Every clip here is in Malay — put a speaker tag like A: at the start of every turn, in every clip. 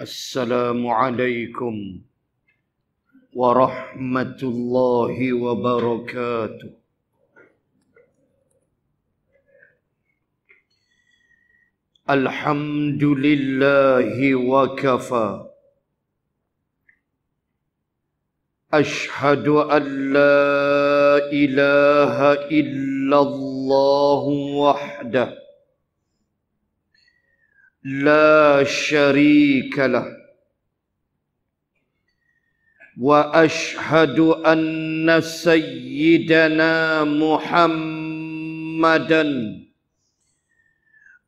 A: السلام عليكم ورحمة الله وبركاته الحمد لله وكفى أشهد أن لا إله إلا الله وحده لا شريك له واشهد ان سيدنا محمدا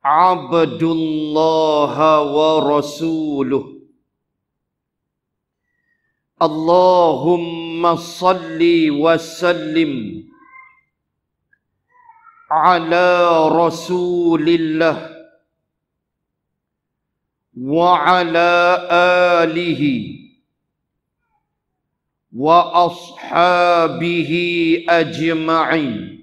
A: عبد الله ورسوله اللهم صل وسلم على رسول الله وعلى آله وأصحابه أجمعين.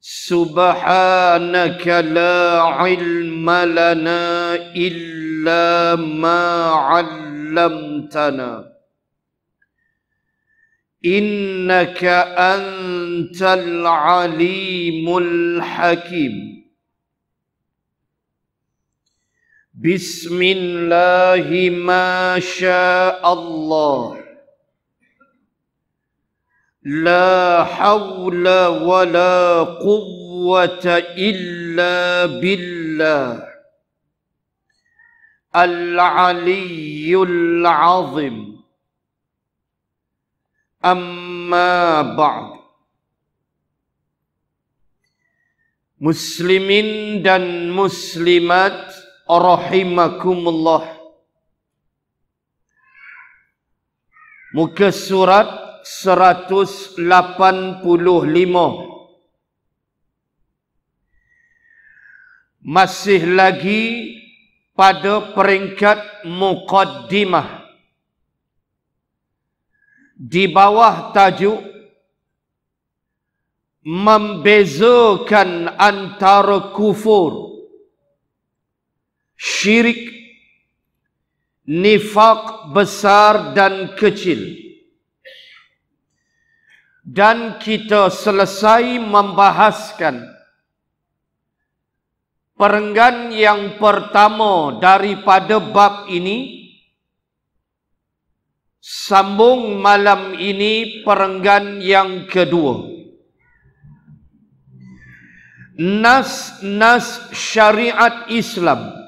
A: سبحانك لا علم لنا إلا ما علمتنا. إنك أنت العليم الحكيم. بسم الله ما شاء الله لا حول ولا قوة إلا بالله العلي العظيم أما بعد مسلمين dan muslimat rahimakumullah Muka surat 185 Masih lagi pada peringkat muqaddimah. Di bawah tajuk Membezakan antara kufur syirik, nifak besar dan kecil. Dan kita selesai membahaskan perenggan yang pertama daripada bab ini. Sambung malam ini perenggan yang kedua. Nas-nas syariat Islam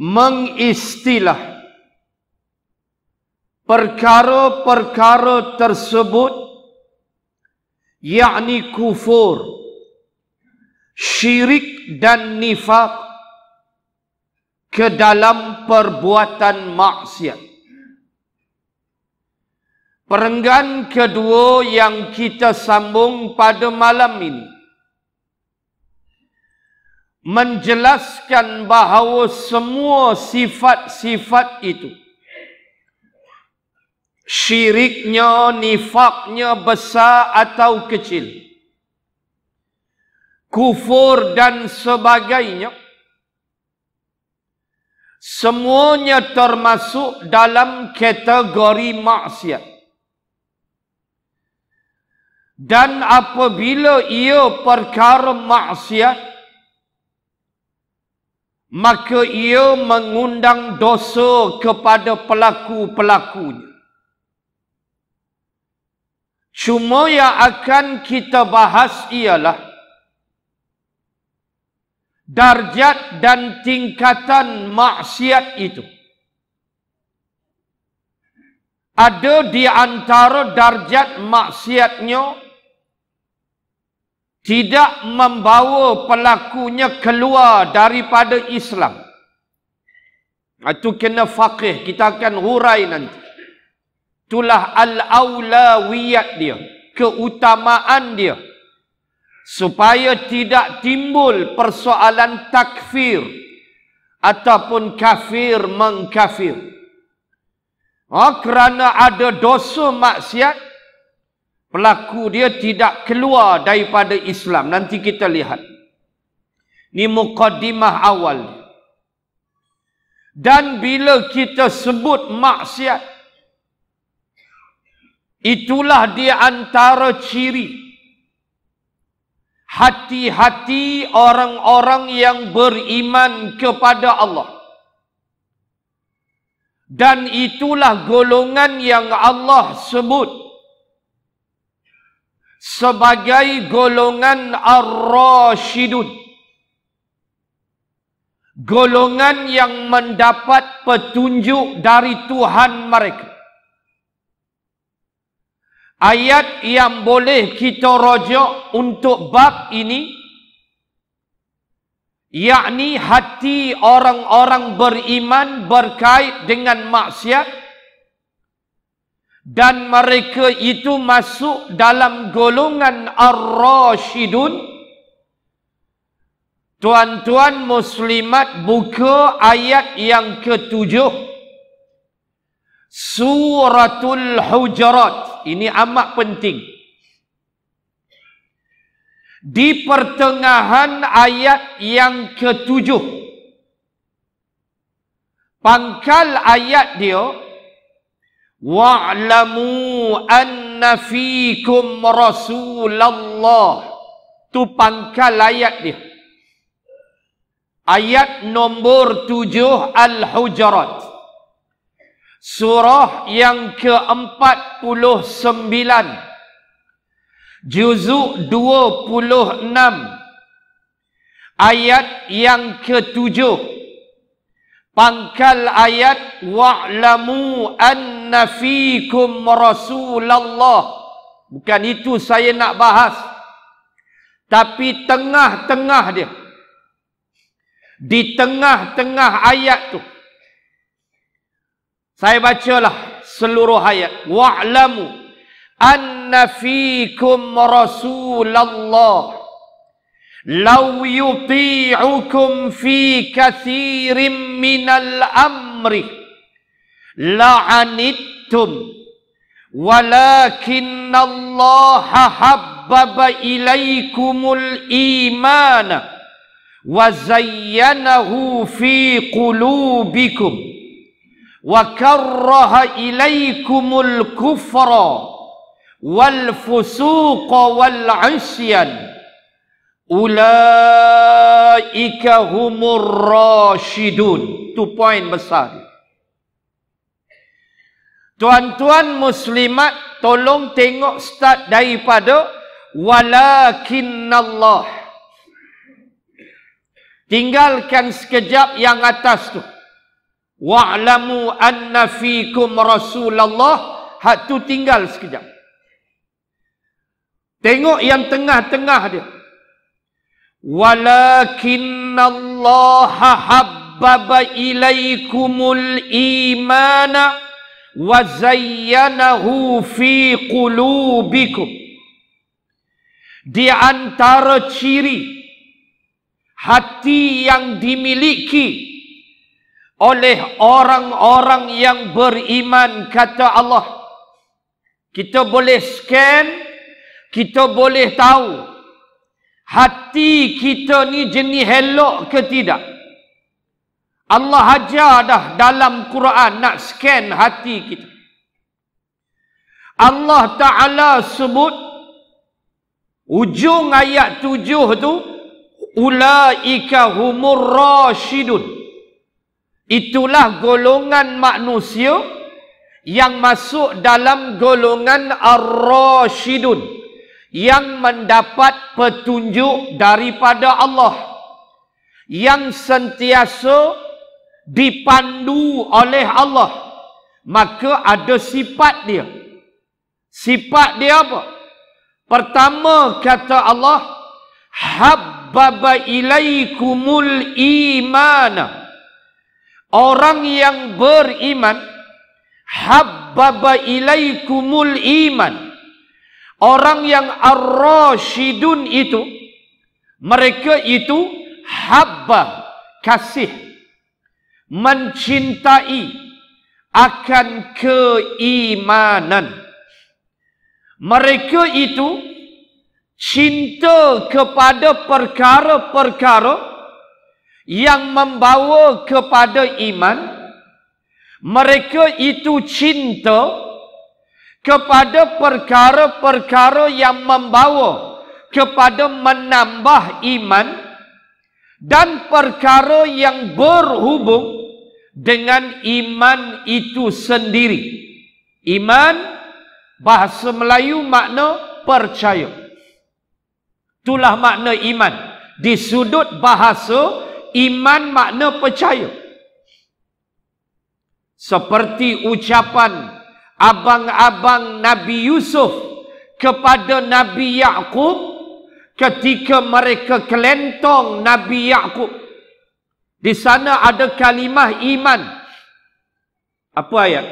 A: mengistilah perkara-perkara tersebut yakni kufur syirik dan nifak ke dalam perbuatan maksiat. Perenggan kedua yang kita sambung pada malam ini menjelaskan bahawa semua sifat-sifat itu syiriknya, nifaknya besar atau kecil kufur dan sebagainya semuanya termasuk dalam kategori maksiat. Dan apabila ia perkara maksiat maka ia mengundang dosa kepada pelaku-pelakunya. Cuma yang akan kita bahas ialah darjat dan tingkatan maksiat itu. Ada di antara darjat maksiatnya tidak membawa pelakunya keluar daripada Islam. Itu kena faqih. Kita akan hurai nanti. Itulah al-awlawiyat dia. Keutamaan dia. Supaya tidak timbul persoalan takfir. Ataupun kafir mengkafir. Oh, kerana ada dosa maksiat pelaku dia tidak keluar daripada Islam. Nanti kita lihat. Ini mukaddimah awal. Dan bila kita sebut maksiat, itulah di antara ciri hati-hati orang-orang yang beriman kepada Allah. Dan itulah golongan yang Allah sebut sebagai golongan ar-rasyidun. Golongan yang mendapat petunjuk dari Tuhan mereka. Ayat yang boleh kita rojok untuk bab ini yakni hati orang-orang beriman berkait dengan maksiat dan mereka itu masuk dalam golongan ar-rasyidun tuan-tuan muslimat buka ayat yang ketujuh. Suratul hujurat. Ini amat penting. Di pertengahan ayat yang ketujuh. Pangkal ayat dia wa'lamu anna fikum rasulullah. Tu pangkal ayat dia. Ayat nombor tujuh Al-Hujurat. Surah yang keempat puluh sembilan juzuk 26 ayat yang ketujuh pangkal ayat wa'lamu anna fikum rasulullah bukan itu saya nak bahas. Tapi tengah-tengah dia. Di tengah-tengah ayat tu saya bacalah seluruh ayat. Wa'lamu anna fikum rasulullah law yuti'ukum fi kathirin minal amri la'anittum walakin Allah habbaba ilaikumul imana wa zayyanahu fi qulubikum wa karraha ilaikumul kufra wal fusuq wal isyan ulaika humur rasyidun tu poin besar tuan-tuan muslimat tolong tengok start daripada walakinnallah. Tinggalkan sekejap yang atas tu. Wa'lamu anna fikum rasulullah. Hak tu tinggal sekejap. Tengok yang tengah-tengah dia. Walakin Allah habbaba ilaikumul imana wa zayyanahu fi qulubikum. Di antara ciri hati yang dimiliki oleh orang-orang yang beriman kata Allah. Kita boleh scan kita boleh tahu hati kita ni jenis elok ke tidak. Allah ajar dah dalam Quran nak scan hati kita. Allah Ta'ala sebut ujung ayat tujuh tu ulaika humur rasyidun itulah golongan manusia yang masuk dalam golongan ar-rasyidun yang mendapat petunjuk daripada Allah yang sentiasa dipandu oleh Allah. Maka ada sifat dia. Sifat dia apa? Pertama kata Allah habbaba ilaikumul imana. Orang yang beriman habbaba ilaikumul iman Orang yang ar-rasyidun itu mereka itu habba kasih mencintai akan keimanan. Mereka itu cinta kepada perkara-perkara yang membawa kepada iman mereka itu cinta kepada perkara-perkara yang membawa kepada menambah iman dan perkara yang berhubung dengan iman itu sendiri. Iman bahasa Melayu makna percaya. Itulah makna iman. Di sudut bahasa iman makna percaya. Seperti ucapan abang-abang Nabi Yusuf kepada Nabi Yaqub ketika mereka kelentong Nabi Yaqub. Di sana ada kalimah iman. Apa ayat?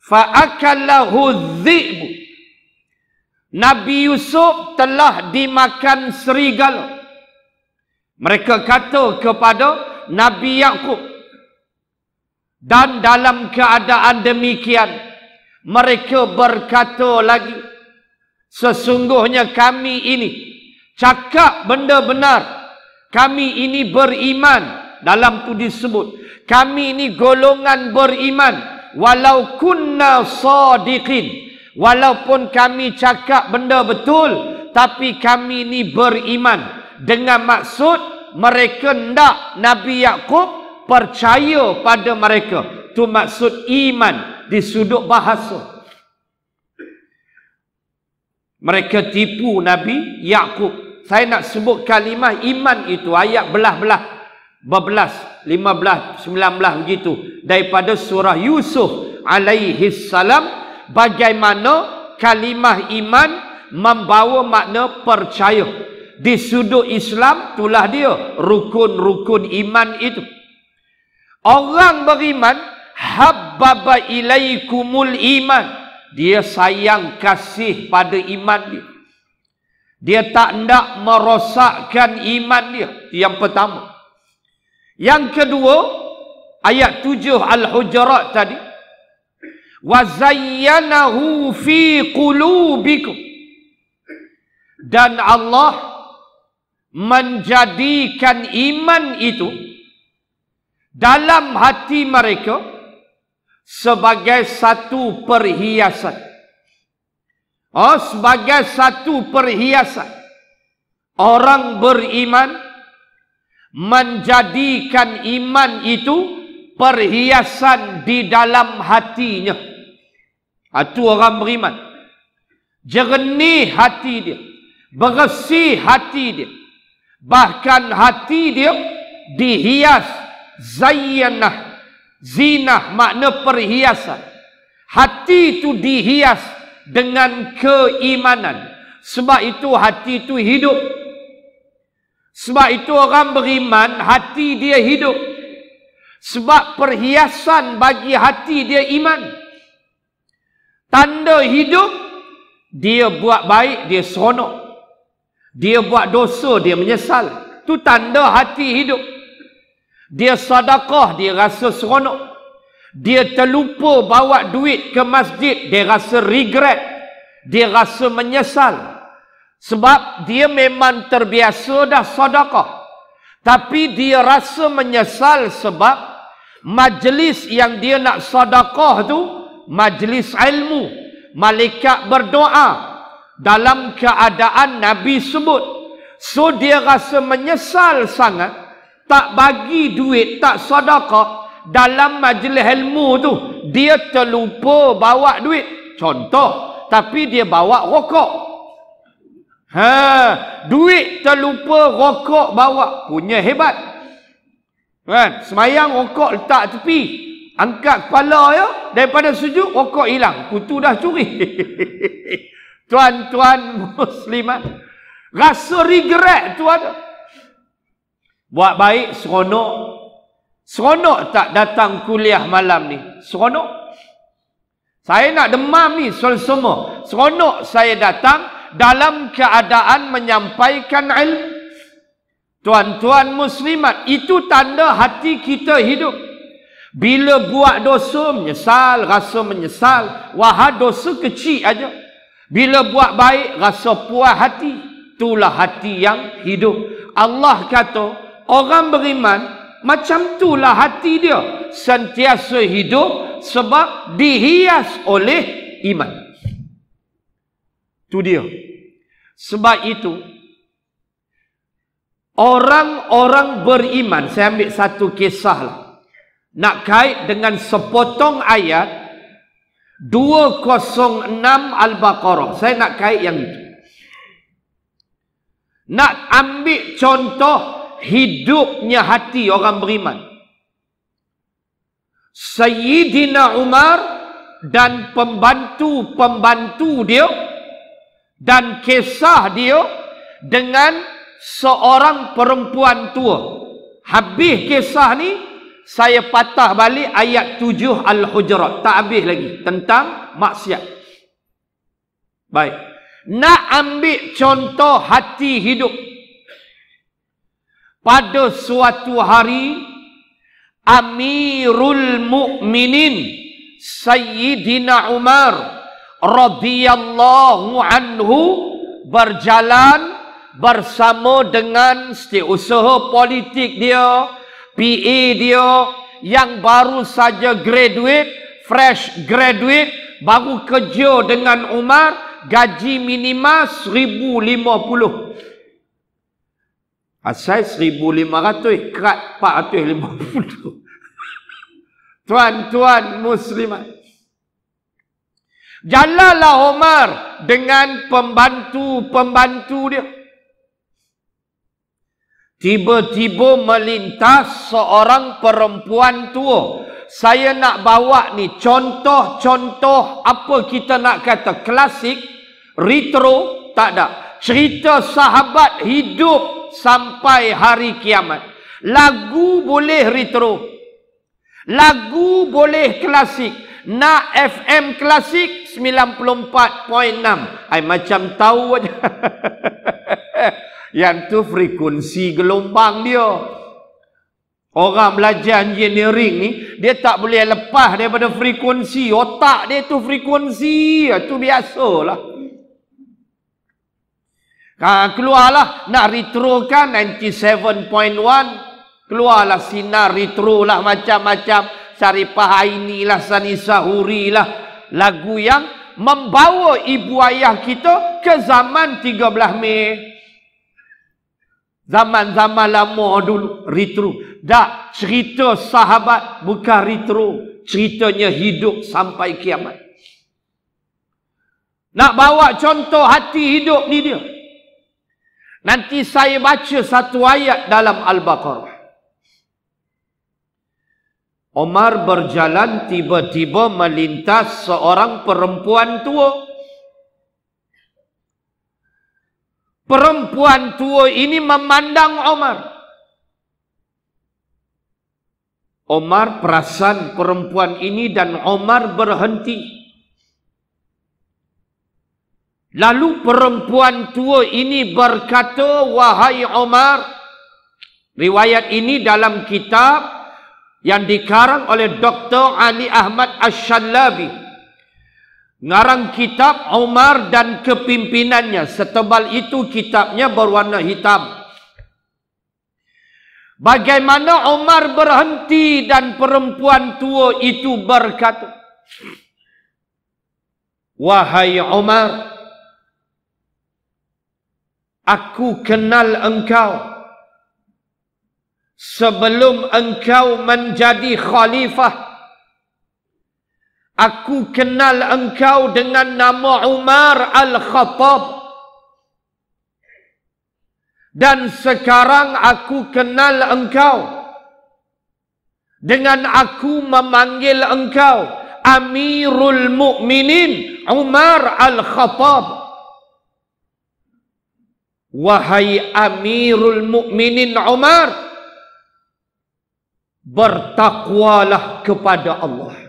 A: Fa'akallahu dhi'bu. Nabi Yusuf telah dimakan serigala. Mereka kata kepada Nabi Yakub. Dan dalam keadaan demikian mereka berkata lagi sesungguhnya kami ini cakap benda benar. Kami ini beriman. Dalam tu disebut kami ini golongan beriman. Walau kunna sadiqin. Walaupun kami cakap benda betul tapi kami ini beriman. Dengan maksud mereka ndak Nabi Yakub percaya pada mereka. Tu maksud iman di sudut bahasa. Mereka tipu Nabi Yakub. Saya nak sebut kalimah iman itu ayat belah-belah berbelas, lima belas, sembilan belas begitu daripada surah Yusuf alaihi salam bagaimana kalimah iman membawa makna percaya di sudut Islam itulah dia. Rukun-rukun iman itu. Orang beriman habbaba ilaikumul iman. Dia sayang kasih pada iman dia. Dia tak hendak merosakkan iman dia. Yang pertama. Yang kedua ayat tujuh al-hujurat tadi. Wa zayyanahu fi qulubikum. Dan Allah menjadikan iman itu dalam hati mereka sebagai satu perhiasan. Oh, sebagai satu perhiasan. Orang beriman menjadikan iman itu perhiasan di dalam hatinya. Itu orang beriman. Jernih hati dia. Bersih hati dia. Bahkan hati dia dihias zayyanah. Zinah makna perhiasan. Hati itu dihias dengan keimanan. Sebab itu hati itu hidup. Sebab itu orang beriman, hati dia hidup. Sebab perhiasan bagi hati dia iman. Tanda hidup, dia buat baik, dia seronok. Dia buat dosa, dia menyesal. Itu tanda hati hidup. Dia sadaqah, dia rasa seronok. Dia terlupa bawa duit ke masjid, dia rasa regret. Dia rasa menyesal. Sebab dia memang terbiasa dah sadaqah. Tapi dia rasa menyesal sebab majlis yang dia nak sadaqah tu, majlis ilmu. Malaikat berdoa dalam keadaan Nabi sebut. So dia rasa menyesal sangat tak bagi duit, tak sedekah dalam majlis ilmu tu. Dia terlupa bawa duit. Contoh, tapi dia bawa rokok. Ha, duit terlupa rokok bawa, punya hebat. Kan? Semayang rokok letak tepi. Angkat kepala ya daripada sujud rokok hilang. Kutu dah curi. Tuan-tuan muslimat. Rasa regret tu ada. Buat baik seronok. Seronok tak datang kuliah malam ni? Seronok. Saya nak demam ni semua. Seronok saya datang dalam keadaan menyampaikan ilmu. Tuan-tuan muslimat, itu tanda hati kita hidup. Bila buat dosa, menyesal, rasa menyesal. Wah, dosa kecil aja. Bila buat baik, rasa puas hati. itulah hati yang hidup. Allah kata, orang beriman macam itulah hati dia. Sentiasa hidup sebab dihias oleh iman. Itu dia. Sebab itu, orang-orang beriman, saya ambil satu kisah lah. Nak kait dengan sepotong ayat 206 Al-Baqarah. Saya nak kait yang itu. Nak ambil contoh hidupnya hati orang beriman. Sayyidina Umar dan pembantu-pembantu dia dan kisah dia dengan seorang perempuan tua. Habis kisah ni, saya patah balik ayat 7 Al-Hujurat. Tak habis lagi. Tentang maksiat. Baik nak ambil contoh hati hidup pada suatu hari Amirul Mukminin Sayyidina Umar radhiyallahu anhu berjalan bersama dengan setiausaha politik dia PA dia yang baru saja graduate fresh graduate baru kerja dengan Umar gaji lima puluh. Asal seribu lima ratus, kerat empat ratus lima puluh. Tuan-tuan muslimat. Jalanlah Omar dengan pembantu-pembantu dia. Tiba-tiba melintas seorang perempuan tua saya nak bawa ni contoh-contoh apa kita nak kata klasik, retro, tak ada. Cerita sahabat hidup sampai hari kiamat. Lagu boleh retro. Lagu boleh klasik. Nak FM klasik 94.6. Ai macam tahu aja. Yang tu frekuensi gelombang dia. Orang belajar engineering ni, dia tak boleh lepas daripada frekuensi. Otak dia tu frekuensi. Itu biasalah. Ha, keluarlah nak retro kan 97.1. Keluarlah sinar retro lah macam-macam. Saripah Aini lah, Sanisa Huri lah. Lagu yang membawa ibu ayah kita ke zaman 13 Mei. Zaman-zaman lama dulu, retro. Tak, cerita sahabat bukan retro. Ceritanya hidup sampai kiamat. Nak bawa contoh hati hidup ni dia. Nanti saya baca satu ayat dalam Al-Baqarah. Omar berjalan tiba-tiba melintas seorang perempuan tua. Perempuan tua ini memandang Omar. Omar perasan perempuan ini dan Omar berhenti. Lalu perempuan tua ini berkata, Wahai Omar, riwayat ini dalam kitab yang dikarang oleh Dr. Ali Ahmad Ash-Shallabi. Ngarang kitab Umar dan kepimpinannya. Setebal itu kitabnya berwarna hitam. Bagaimana Umar berhenti dan perempuan tua itu berkata. Wahai Umar. Aku kenal engkau. Sebelum engkau menjadi khalifah. Aku kenal engkau dengan nama Umar Al-Khattab. Dan sekarang aku kenal engkau. Dengan aku memanggil engkau Amirul Mukminin Umar Al-Khattab. Wahai Amirul Mukminin Umar, bertakwalah kepada Allah.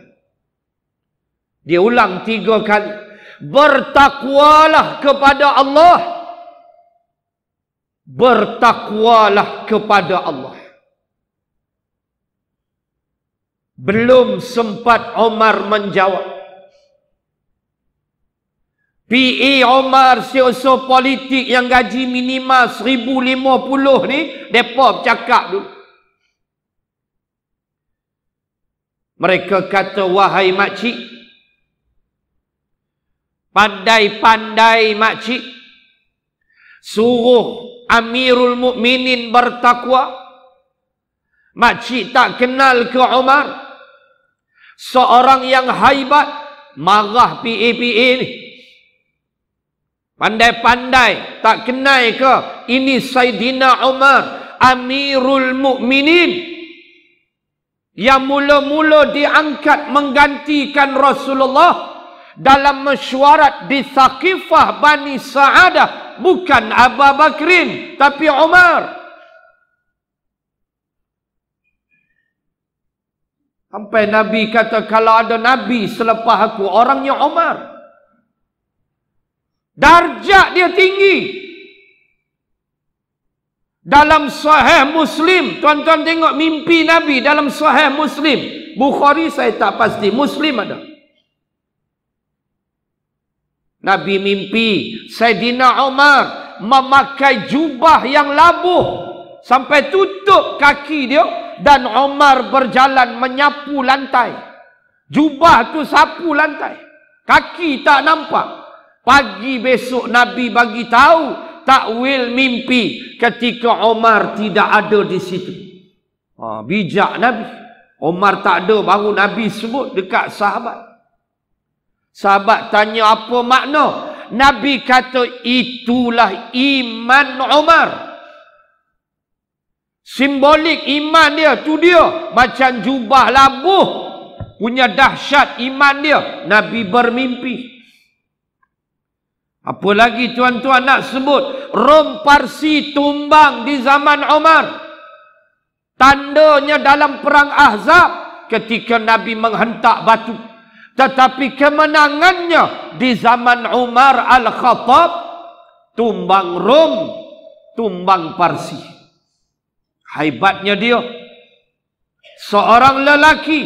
A: Dia ulang tiga kali. Bertakwalah kepada Allah. Bertakwalah kepada Allah. Belum sempat Omar menjawab. PA Omar CEO politik yang gaji minimal 1050 ni depa bercakap dulu. Mereka kata wahai makcik pandai-pandai makcik suruh Amirul Mukminin bertakwa. Makcik tak kenal ke Umar? Seorang yang haibat marah PA-PA ni. Pandai-pandai tak kenal ke? Ini Saidina Umar Amirul Mukminin. Yang mula-mula diangkat menggantikan Rasulullah dalam mesyuarat di Saqifah Bani Sa'adah bukan Abu Bakrin tapi Umar Sampai Nabi kata kalau ada Nabi selepas aku orangnya Umar. Darjat dia tinggi. Dalam sahih Muslim, tuan-tuan tengok mimpi Nabi dalam sahih Muslim. Bukhari saya tak pasti, Muslim ada. Nabi mimpi Sayyidina Umar memakai jubah yang labuh sampai tutup kaki dia dan Umar berjalan menyapu lantai. Jubah tu sapu lantai. Kaki tak nampak. Pagi besok Nabi bagi tahu takwil mimpi ketika Omar tidak ada di situ. Ha, bijak Nabi. Omar tak ada baru Nabi sebut dekat sahabat. Sahabat tanya apa makna? Nabi kata itulah iman Omar. Simbolik iman dia tu dia macam jubah labuh punya dahsyat iman dia. Nabi bermimpi. Apa lagi tuan-tuan nak sebut? Rom Parsi tumbang di zaman Umar. Tandanya dalam perang Ahzab ketika Nabi menghentak batu. Tetapi kemenangannya di zaman Umar Al-Khattab tumbang Rom, tumbang Parsi. Hebatnya dia. Seorang lelaki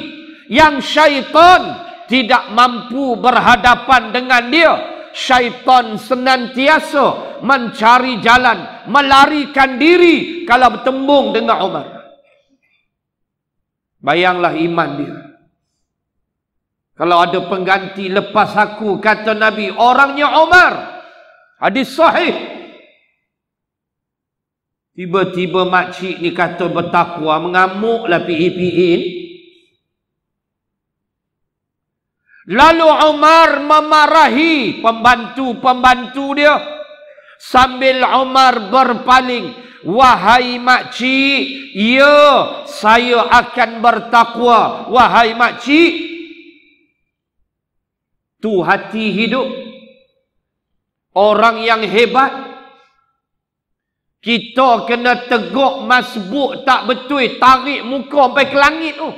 A: yang syaitan tidak mampu berhadapan dengan dia syaitan senantiasa mencari jalan, melarikan diri kalau bertembung dengan Umar. Bayanglah iman dia. Kalau ada pengganti lepas aku, kata Nabi, orangnya Umar. Hadis sahih. Tiba-tiba makcik ni kata bertakwa, mengamuklah ni. Lalu Umar memarahi pembantu-pembantu dia. Sambil Umar berpaling. Wahai makcik, ya saya akan bertakwa. Wahai makcik, tu hati hidup. Orang yang hebat. Kita kena teguk masbuk tak betul. Tarik muka sampai ke langit tu.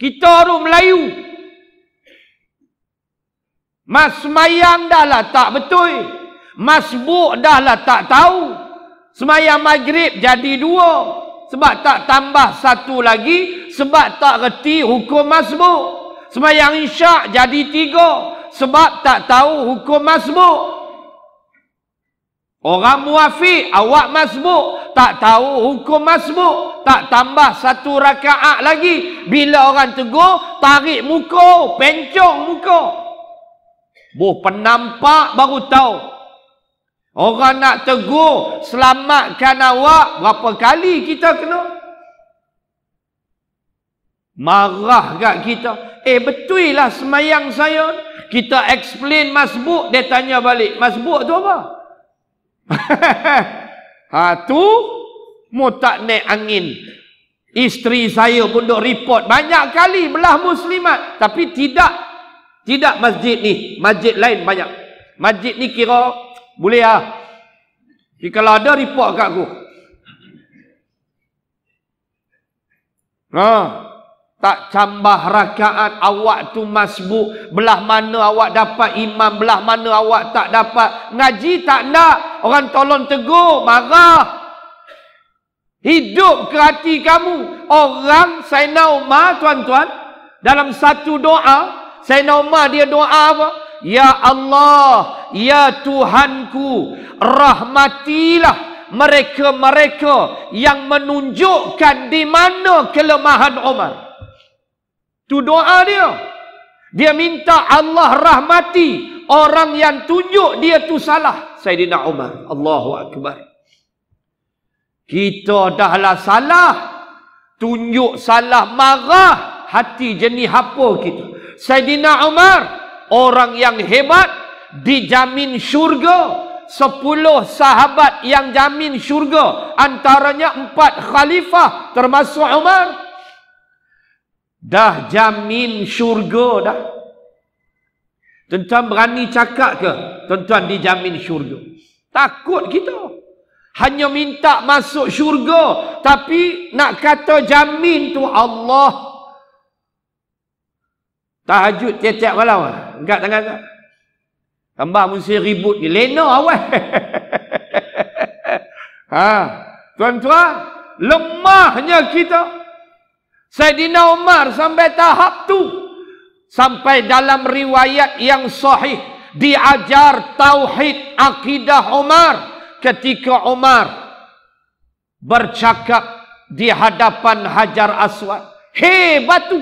A: Kita orang Melayu. Mas mayang dah lah tak betul. Mas buk dah lah tak tahu. Semayang maghrib jadi dua. Sebab tak tambah satu lagi. Sebab tak reti hukum masbuk. Semayang isyak jadi tiga. Sebab tak tahu hukum masbuk. Orang muafiq, awak masbuk, tak tahu hukum masbuk, tak tambah satu rakaat lagi. Bila orang tegur, tarik muka, pencong muka. Boh penampak baru tahu. Orang nak tegur, selamatkan awak, berapa kali kita kena? Marah kat kita. Eh betul lah semayang saya. Kita explain masbuk, dia tanya balik. Masbuk tu apa? ha tu mu tak naik angin. Isteri saya pun duk report banyak kali belah muslimat tapi tidak tidak masjid ni, masjid lain banyak. Masjid ni kira boleh ah. Jika kalau ada report kat aku. Ha, tak cambah rakaat awak tu masbuk belah mana awak dapat imam belah mana awak tak dapat ngaji tak nak orang tolong tegur marah hidup ke hati kamu orang Sayyidina Umar tuan-tuan dalam satu doa Sayyidina Umar dia doa apa? Ya Allah, ya Tuhanku, rahmatilah mereka-mereka yang menunjukkan di mana kelemahan Umar. Tu doa dia. Dia minta Allah rahmati orang yang tunjuk dia tu salah. Sayyidina Umar. Allahu Akbar. Kita dahlah salah. Tunjuk salah marah. Hati jenis apa kita. Sayyidina Umar. Orang yang hebat. Dijamin syurga. Sepuluh sahabat yang jamin syurga. Antaranya empat khalifah. Termasuk Umar. Dah jamin syurga dah. Tuan-tuan berani cakap ke? Tuan-tuan dijamin syurga. Takut kita. Hanya minta masuk syurga. Tapi nak kata jamin tu Allah. Tahajud tiap-tiap malam. Enggak tangan tak? Tambah mesti ribut ni. Lena awal. ha. Tuan-tuan. Lemahnya kita. Sayyidina Umar sampai tahap tu sampai dalam riwayat yang sahih diajar tauhid akidah Umar. Ketika Umar bercakap di hadapan Hajar Aswad hei batu!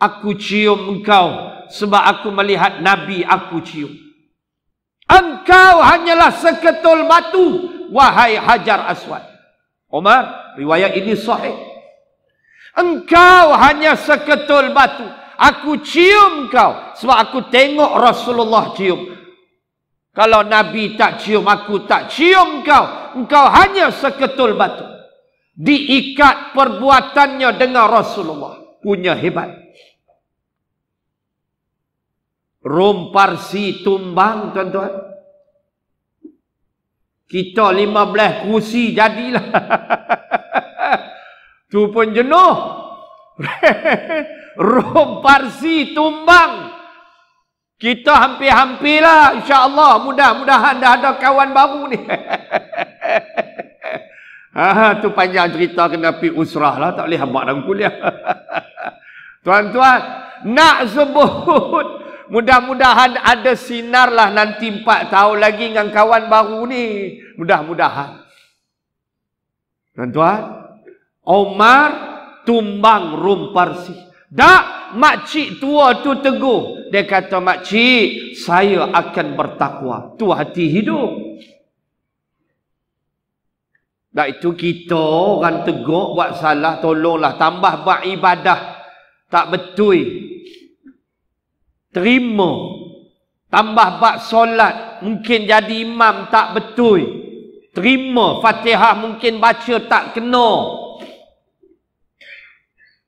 A: Aku cium engkau sebab aku melihat nabi aku cium. Engkau hanyalah seketul batu wahai Hajar Aswad. Umar riwayat ini sahih Engkau hanya seketul batu. Aku cium kau. Sebab aku tengok Rasulullah cium. Kalau Nabi tak cium, aku tak cium kau. Engkau hanya seketul batu. Diikat perbuatannya dengan Rasulullah. Punya hebat. Rom Parsi tumbang, tuan-tuan. Kita lima belas kursi jadilah. Tu pun jenuh. Rom Parsi tumbang. Kita hampir-hampirlah insya-Allah mudah-mudahan dah ada kawan baru ni. ah tu panjang cerita kena pi usrah lah tak boleh habaq dalam kuliah. Tuan-tuan, nak sebut mudah-mudahan ada sinar lah nanti empat tahun lagi dengan kawan baru ni. Mudah-mudahan. Tuan-tuan, Omar tumbang rum Parsi. Tak, makcik tua tu teguh. Dia kata, makcik, saya akan bertakwa. Tu hati hidup. Tak itu kita orang teguh buat salah, tolonglah. Tambah buat ibadah. Tak betul. Terima. Tambah buat solat. Mungkin jadi imam tak betul. Terima. Fatihah mungkin baca tak kena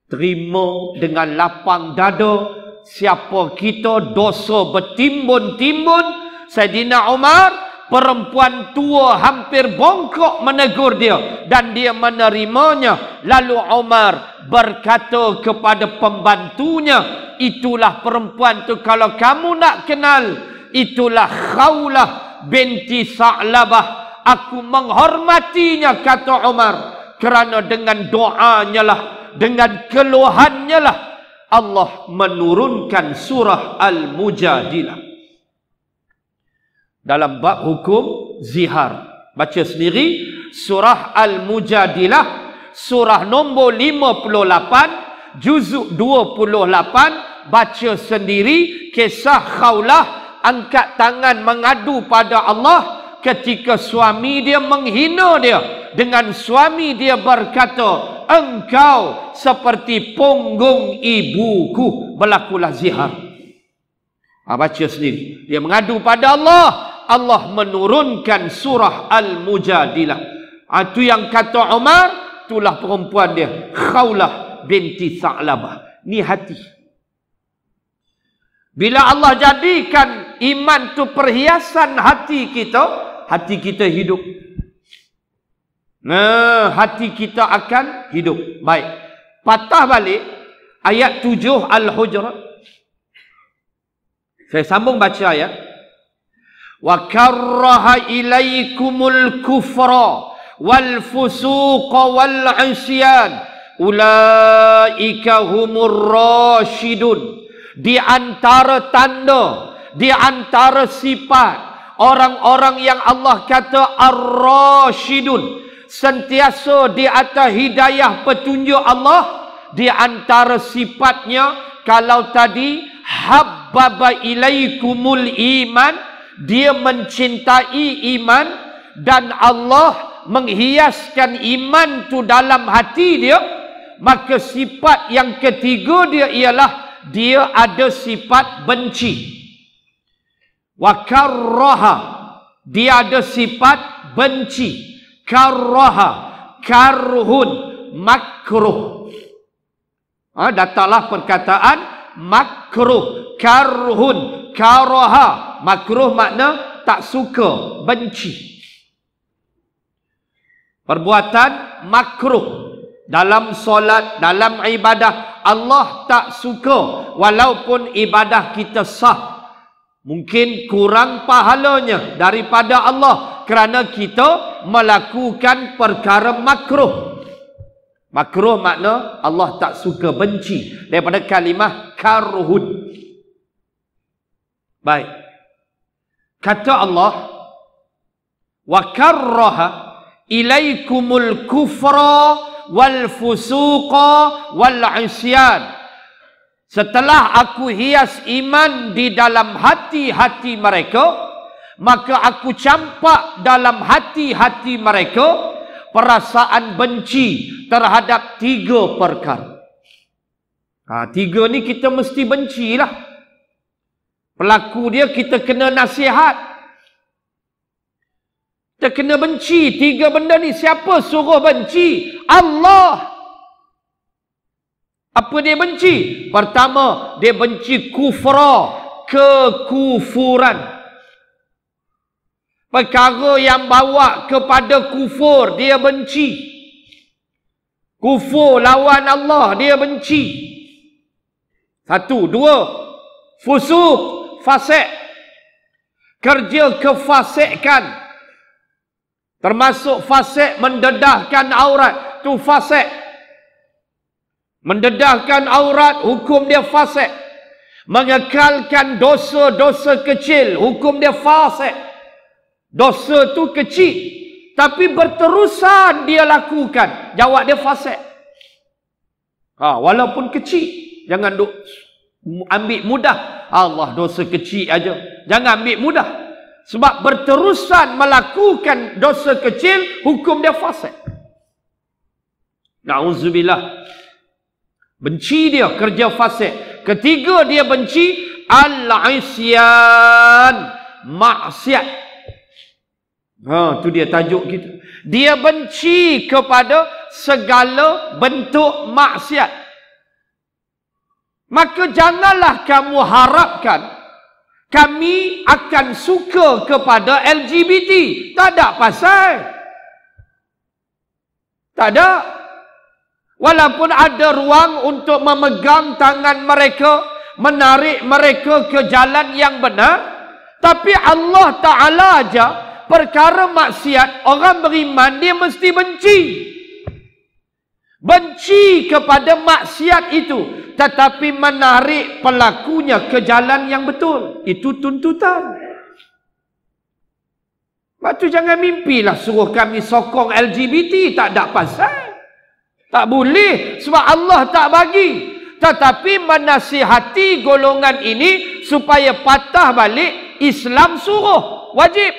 A: terima dengan lapang dada. Siapa kita dosa bertimbun-timbun? Sayyidina Umar perempuan tua hampir bongkok menegur dia. Dan dia menerimanya. Lalu Umar berkata kepada pembantunya itulah perempuan tu kalau kamu nak kenal itulah Khawlah binti Sa'labah. Aku menghormatinya kata Umar kerana dengan doanya lah dengan keluhannya lah Allah menurunkan surah Al-Mujadilah. Dalam bab hukum zihar. Baca sendiri surah Al-Mujadilah surah nombor 58 juzuk 28 baca sendiri kisah khawlah angkat tangan mengadu pada Allah ketika suami dia menghina dia dengan suami dia berkata engkau seperti punggung ibuku berlakulah zihar. Ha, baca sendiri. Dia mengadu pada Allah. Allah menurunkan surah Al-Mujadilah. Ha, itu yang kata Umar. Itulah perempuan dia. Khawlah binti Sa'labah. Ni hati. Bila Allah jadikan iman tu perhiasan hati kita. Hati kita hidup. Nah, hati kita akan hidup. Baik. Patah balik ayat 7 Al-Hujurat. Saya sambung baca ayat. Wa karraha ilaikumul kufra wal fusuq wal isyan ulaika humur rasyidun di antara tanda di antara sifat orang-orang yang Allah kata ar-rasyidun sentiasa di atas hidayah petunjuk Allah di antara sifatnya kalau tadi habbaba ilaikumul iman dia mencintai iman dan Allah menghiaskan iman tu dalam hati dia maka sifat yang ketiga dia ialah dia ada sifat benci wa karraha dia ada sifat benci. Karraha karhun. Makruh. Ha, datanglah perkataan makruh. Karhun. Karaha makruh makna tak suka benci. Perbuatan makruh. Dalam solat dalam ibadah Allah tak suka. Walaupun ibadah kita sah mungkin kurang pahalanya daripada Allah kerana kita melakukan perkara makruh. Makruh makna Allah tak suka benci daripada kalimah karhun. Baik. Kata Allah wa karraha ilaikumul kufra wal fusuqa wal isyan setelah aku hias iman di dalam hati-hati mereka maka aku campak dalam hati-hati mereka perasaan benci terhadap tiga perkara ha, tiga ni kita mesti bencilah pelaku dia kita kena nasihat kita kena benci tiga benda ni. Siapa suruh benci? Allah. Apa dia benci? Pertama, dia benci kufra. Kekufuran. Perkara yang bawa kepada kufur, dia benci. Kufur lawan Allah, dia benci. Satu. Dua. Fusuk. Fasik. Kerja kefasikan. Termasuk fasik mendedahkan aurat. Tu fasik. Mendedahkan aurat, hukum dia fasik. Mengekalkan dosa-dosa kecil, hukum dia fasik. Dosa tu kecil. Tapi berterusan dia lakukan. Jawab dia fasik. Ha, walaupun kecil. Jangan duk ambil mudah. Allah dosa kecil aja. Jangan ambil mudah. Sebab berterusan melakukan dosa kecil, hukum dia fasik. Na'udzubillah. Benci dia kerja fasik. Ketiga dia benci al-isyan. Maksiat. Ha, tu dia tajuk kita. Dia benci kepada segala bentuk maksiat. Maka janganlah kamu harapkan kami akan suka kepada LGBT. Tak ada pasal. Tak ada. Walaupun ada ruang untuk memegang tangan mereka, menarik mereka ke jalan yang benar, tapi Allah Ta'ala aja perkara maksiat, orang beriman dia mesti benci. Benci kepada maksiat itu tetapi menarik pelakunya ke jalan yang betul. Itu tuntutan. Sebab tu jangan mimpilah suruh kami sokong LGBT. Tak ada pasal. Tak boleh. Sebab Allah tak bagi. Tetapi menasihati golongan ini supaya patah balik Islam suruh. Wajib.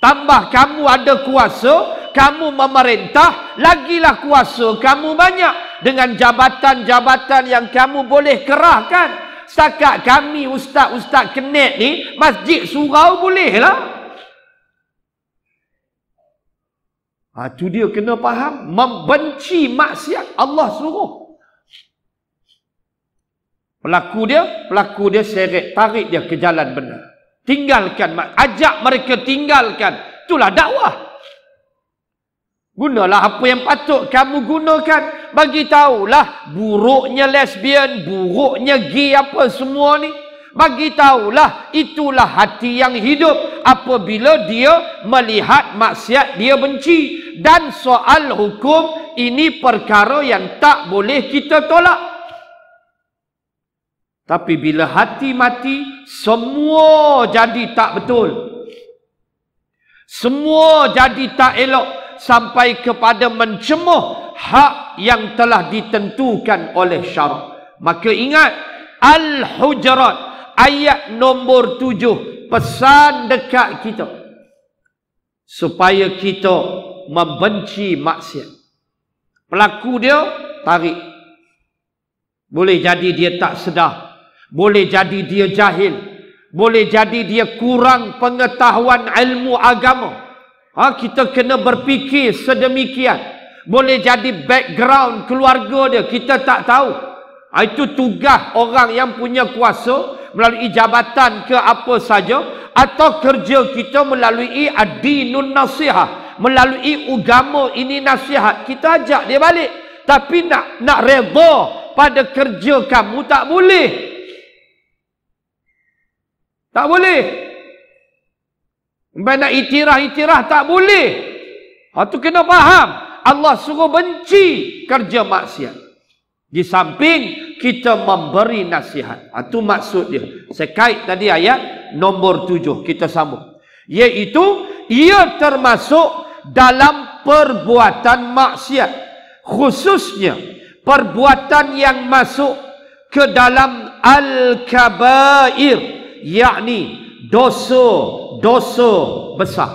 A: Tambah kamu ada kuasa, kamu memerintah, lagilah kuasa kamu banyak dengan jabatan-jabatan yang kamu boleh kerahkan. Setakat kami ustaz-ustaz kenet ni, masjid surau bolehlah. Ha, tu dia kena faham. Membenci maksiat Allah suruh. Pelaku dia, pelaku dia seret, tarik dia ke jalan benar. Tinggalkan, ajak mereka tinggalkan. Itulah dakwah. Gunalah apa yang patut kamu gunakan. Bagi tahulah buruknya lesbian, buruknya gay apa semua ni. Bagi tahulah itulah hati yang hidup apabila dia melihat maksiat dia benci dan soal hukum ini perkara yang tak boleh kita tolak. Tapi bila hati mati, semua jadi tak betul. Semua jadi tak elok sampai kepada mencemuh hak yang telah ditentukan oleh syarak. Maka ingat, Al-Hujurat ayat nombor tujuh pesan dekat kita supaya kita membenci maksiat. Pelaku dia tarik. Boleh jadi dia tak sedar. Boleh jadi dia jahil. Boleh jadi dia kurang pengetahuan ilmu agama. Ha, kita kena berfikir sedemikian. Boleh jadi background keluarga dia. Kita tak tahu. Ha, itu tugas orang yang punya kuasa melalui jabatan ke apa saja atau kerja kita melalui adinun nasihah melalui agama ini nasihat kita ajak dia balik. Tapi nak nak redha pada kerja kamu tak boleh. Tak boleh. Sampai nak itirah-itirah tak boleh. Ha, tu kena faham. Allah suruh benci kerja maksiat di samping kita memberi nasihat. Itu ha, maksud dia. Saya kait tadi ayat nombor tujuh kita sambung. Iaitu ia termasuk dalam perbuatan maksiat. Khususnya perbuatan yang masuk ke dalam al-kabair yakni dosa-dosa besar.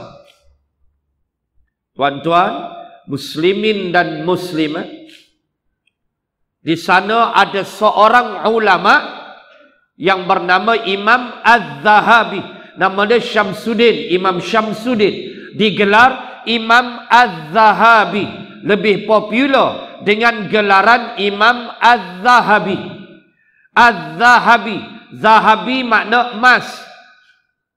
A: Tuan-tuan muslimin dan muslimat di sana ada seorang ulama yang bernama Imam Az-Zahabi. Nama dia Syamsuddin Imam Syamsuddin. Digelar Imam Az-Zahabi. Lebih popular dengan gelaran Imam Az-Zahabi. Az-Zahabi. Zahabi makna emas.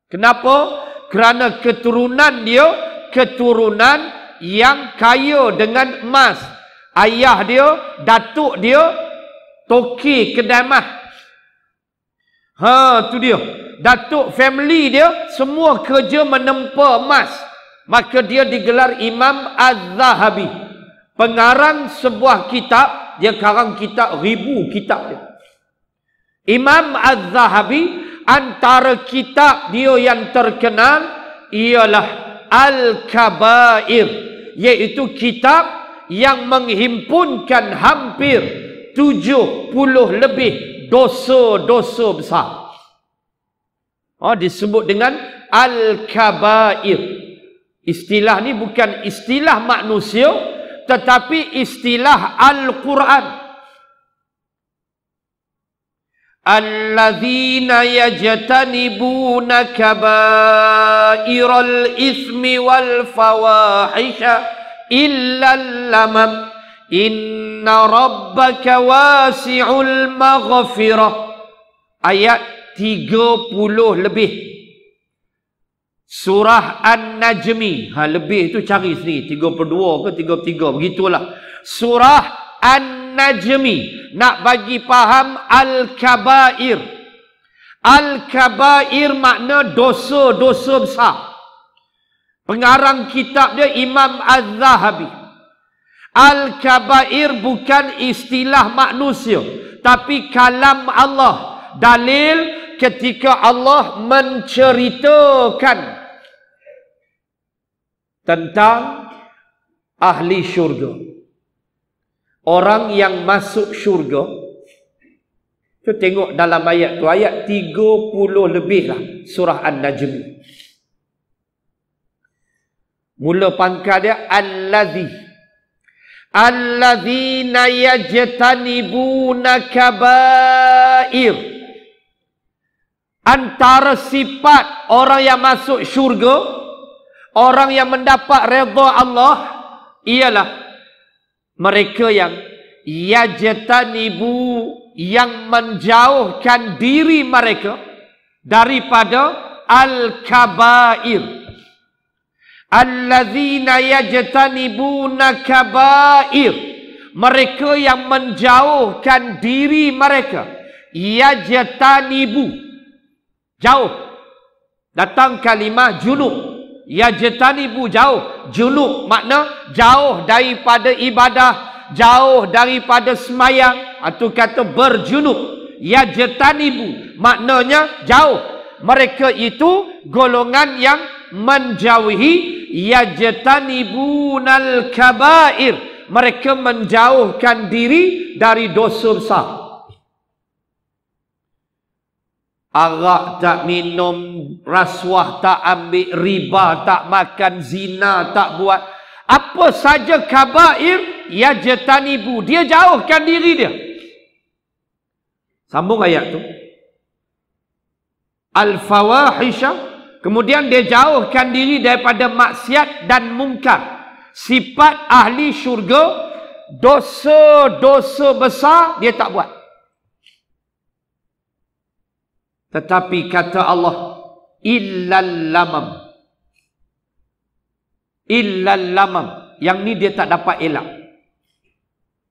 A: Kenapa? kerana keturunan dia keturunan yang kaya dengan emas ayah dia datuk dia toki kedai mah ha tu dia. Datuk family dia semua kerja menempa emas. Maka dia digelar Imam Az-Zahabi. Pengarang sebuah kitab dia karang kitab ribu kitab dia. Imam Az-Zahabi antara kitab dia yang terkenal ialah Al-Kabair iaitu kitab yang menghimpunkan hampir 70 lebih dosa-dosa besar. Oh disebut dengan Al-Kabair. Istilah ni bukan istilah manusia tetapi istilah Al-Quran. Alladzina yajtanibuna kabairal ismi wal fawahisha illa lamam inna rabbaka wasi'ul maghfirah ayat 30 lebih Surah An-Najmi. Ha, lebih tu cari sini. 32 ke 33. Begitulah. Surah An-Najmi. Nak bagi faham Al-Kabair. Al-Kabair makna dosa-dosa besar. Pengarang kitab dia Imam Az-Zahabi. Al-Kabair bukan istilah manusia. Tapi kalam Allah. Dalil ketika Allah menceritakan tentang ahli syurga. Orang yang masuk syurga. Tu tengok dalam ayat tu. Ayat 30 lebih lah. Surah An-Najm. Mula pangkal dia. Al-Ladhi. Al-Ladhina yajtanibuna kabair. Antara sifat orang yang masuk syurga orang yang mendapat redha Allah ialah mereka yang yajtanibu yang menjauhkan diri mereka daripada al-kabair allazina yajtanibuna kabair mereka yang menjauhkan diri mereka yajtanibu jauh datang kalimah junub Ya jetanibu jauh. Junub makna jauh daripada ibadah. Jauh daripada semayang. Itu kata berjunub. Ya jetanibu. Maknanya jauh. Mereka itu golongan yang menjauhi. Ya jetanibunal kabair. Mereka menjauhkan diri dari dosa besar. Arak tak minum, rasuah tak ambil, riba tak makan, zina tak buat. Apa saja kabair, ya jetanibu. Dia jauhkan diri dia. Sambung ayat tu. Al-fawahisha. Kemudian dia jauhkan diri daripada maksiat dan mungkar. Sifat ahli syurga, dosa-dosa besar dia tak buat. Tetapi kata Allah, illal lamam. Illal lamam. Yang ni dia tak dapat elak.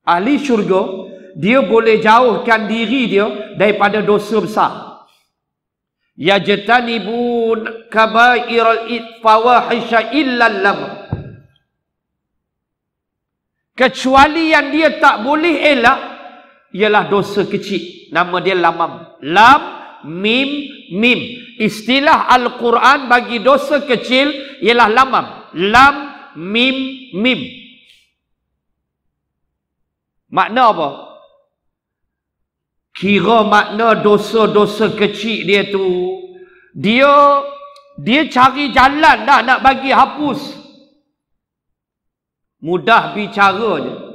A: Ahli syurga, dia boleh jauhkan diri dia daripada dosa besar. Ya jatanibun kabairal itfawahisha illal lamam. Kecuali yang dia tak boleh elak, ialah dosa kecil. Nama dia lamam. Lam, mim mim istilah al-Quran bagi dosa kecil ialah lamam lam mim mim makna apa kira makna dosa-dosa kecil dia tu dia dia cari jalan dah nak bagi hapus mudah bicaranya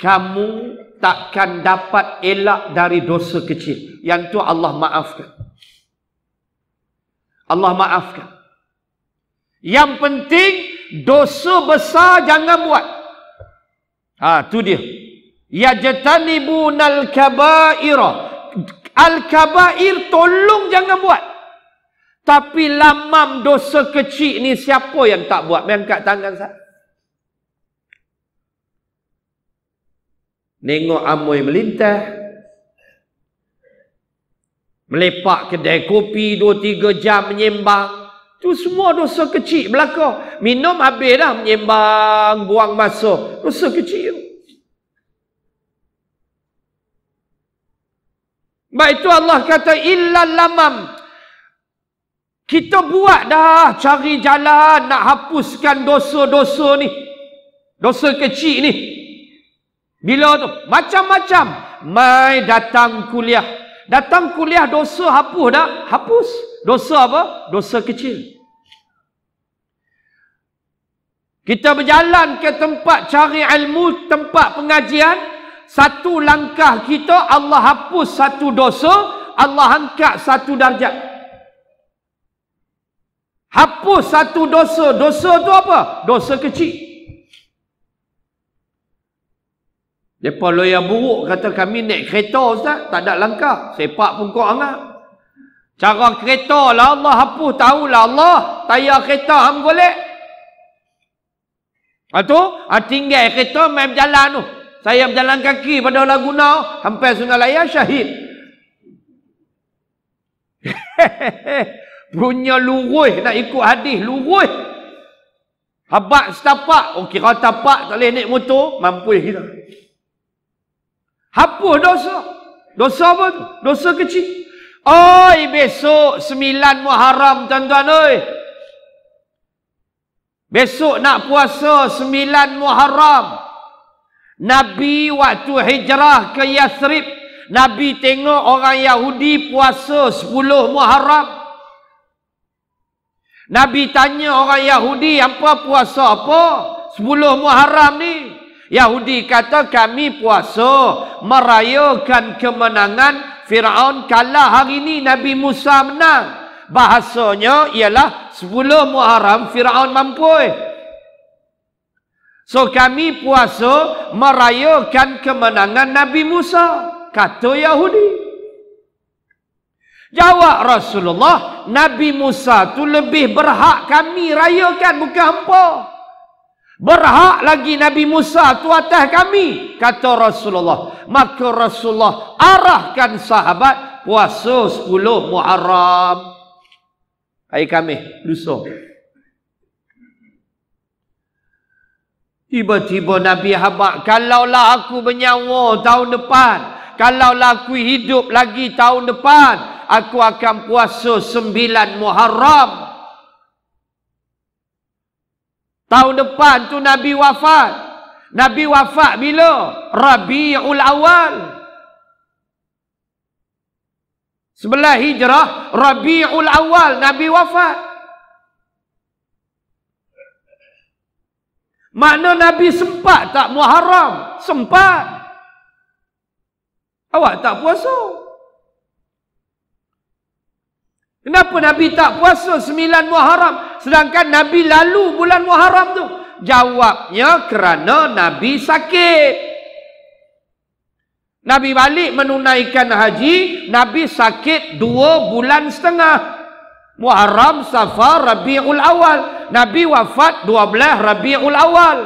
A: kamu takkan dapat elak dari dosa kecil. Yang tu Allah maafkan. Allah maafkan. Yang penting dosa besar jangan buat. Ha tu dia. Ya jatanibunal kabaira. Al-kabair tolong jangan buat. Tapi lamam dosa kecil ni siapa yang tak buat? Main kat tangan saya. Nengok amoy melintah. Melepak kedai kopi 2-3 jam menyembang. Itu semua dosa kecil belakang. Minum habis dah menyembang, buang masa. Dosa kecil. Baik itu Allah kata illa lamam. Kita buat dah cari jalan nak hapuskan dosa-dosa ni. Dosa kecil ni. Bila tu? Macam-macam. Mai datang kuliah. Datang kuliah dosa hapus dah? Hapus. Dosa apa? Dosa kecil. Kita berjalan ke tempat cari ilmu, tempat pengajian. Satu langkah kita, Allah hapus satu dosa. Allah angkat satu darjat. Hapus satu dosa. Dosa tu apa? Dosa kecil. Mereka lawyer buruk kata kami naik kereta Ustaz. Tak ada langkah. Sepak pun kau angat. Cara kereta lah Allah hapus. Tahulah Allah. Tayar kereta ham golek. Lepas tu, ha, tinggal kereta main berjalan tu. Saya berjalan kaki pada Laguna. Sampai Sungai Laya syahid. Punya luruh nak ikut hadis. Luruh. Habak setapak. Oh kira tapak tak boleh naik motor. Mampu kita. Hapus dosa. Dosa apa tu? Dosa kecil. Oi, besok sembilan Muharram tuan-tuan oi. Besok nak puasa sembilan Muharram. Nabi waktu hijrah ke Yathrib, Nabi tengok orang Yahudi puasa sepuluh Muharram. Nabi tanya orang Yahudi apa puasa apa? Sepuluh Muharram ni. Yahudi kata kami puasa merayakan kemenangan Firaun kalah hari ini Nabi Musa menang. Bahasanya ialah 10 Muharram Firaun mampu. So kami puasa merayakan kemenangan Nabi Musa. Kata Yahudi. Jawab Rasulullah, Nabi Musa tu lebih berhak kami rayakan bukan hampa. Berhak lagi Nabi Musa tu atas kami. Kata Rasulullah. Maka Rasulullah arahkan sahabat puasa 10 Muharram. Hari kami, lusa. Tiba-tiba Nabi habak, kalaulah aku bernyawa tahun depan, kalaulah aku hidup lagi tahun depan, aku akan puasa sembilan Muharram. Tahun depan tu Nabi wafat. Nabi wafat bila? Rabiul Awal. Sebelah hijrah, Rabiul Awal Nabi wafat. Makna Nabi sempat tak Muharram? Sempat. Awak tak puasa. Kenapa Nabi tak puasa sembilan Muharram? Sedangkan Nabi lalu bulan Muharram tu. Jawabnya kerana Nabi sakit. Nabi balik menunaikan haji, Nabi sakit dua bulan setengah. Muharram, Safar, Rabiul Awal. Nabi wafat 12 Rabiul Awal.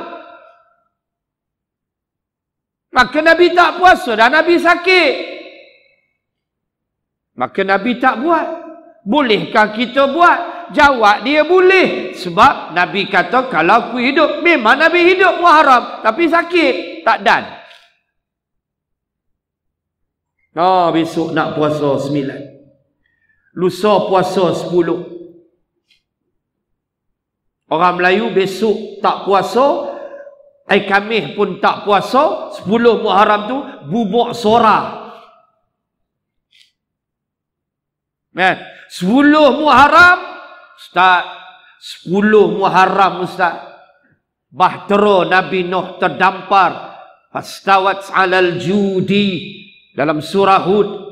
A: Maka Nabi tak puasa dan Nabi sakit. Maka Nabi tak buat. Bolehkah kita buat? Jawab dia boleh. Sebab Nabi kata kalau aku hidup, memang Nabi hidup Muharram. Tapi sakit. Tak dan. Oh, besok nak puasa sembilan. Lusa puasa sepuluh. Orang Melayu besok tak puasa. Ai Khamis pun tak puasa. Sepuluh Muharram tu bubuk sora. Kan? Sepuluh Muharram. Ustaz. Sepuluh Muharram Ustaz. Bahtera Nabi Nuh terdampar. Fastawat alal judi. Dalam surah Hud.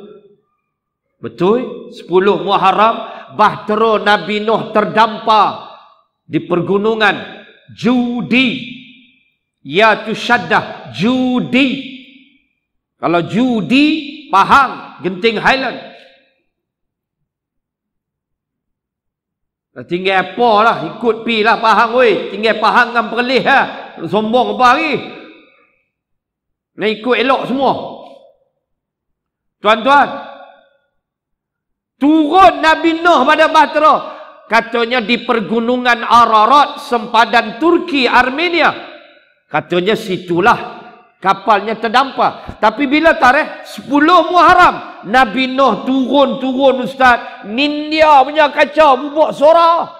A: Betul? 10 Muharram bahtera Nabi Nuh terdampar di pergunungan Judi. Ya tu syaddah Judi. Kalau Judi Pahang Genting Highland. Tinggal apa lah ikut pi lah Pahang weh. Tinggal Pahang dengan Perlis lah. Sombong apa lagi? Nak ikut elok semua. Tuan-tuan, Turun Nabi Nuh pada Bahtera. Katanya di pergunungan Ararat, sempadan Turki, Armenia. Katanya situlah kapalnya terdampar. Tapi bila tarikh 10 Muharram, Nabi Nuh turun-turun Ustaz. Nindia punya kacau, bubuk suara.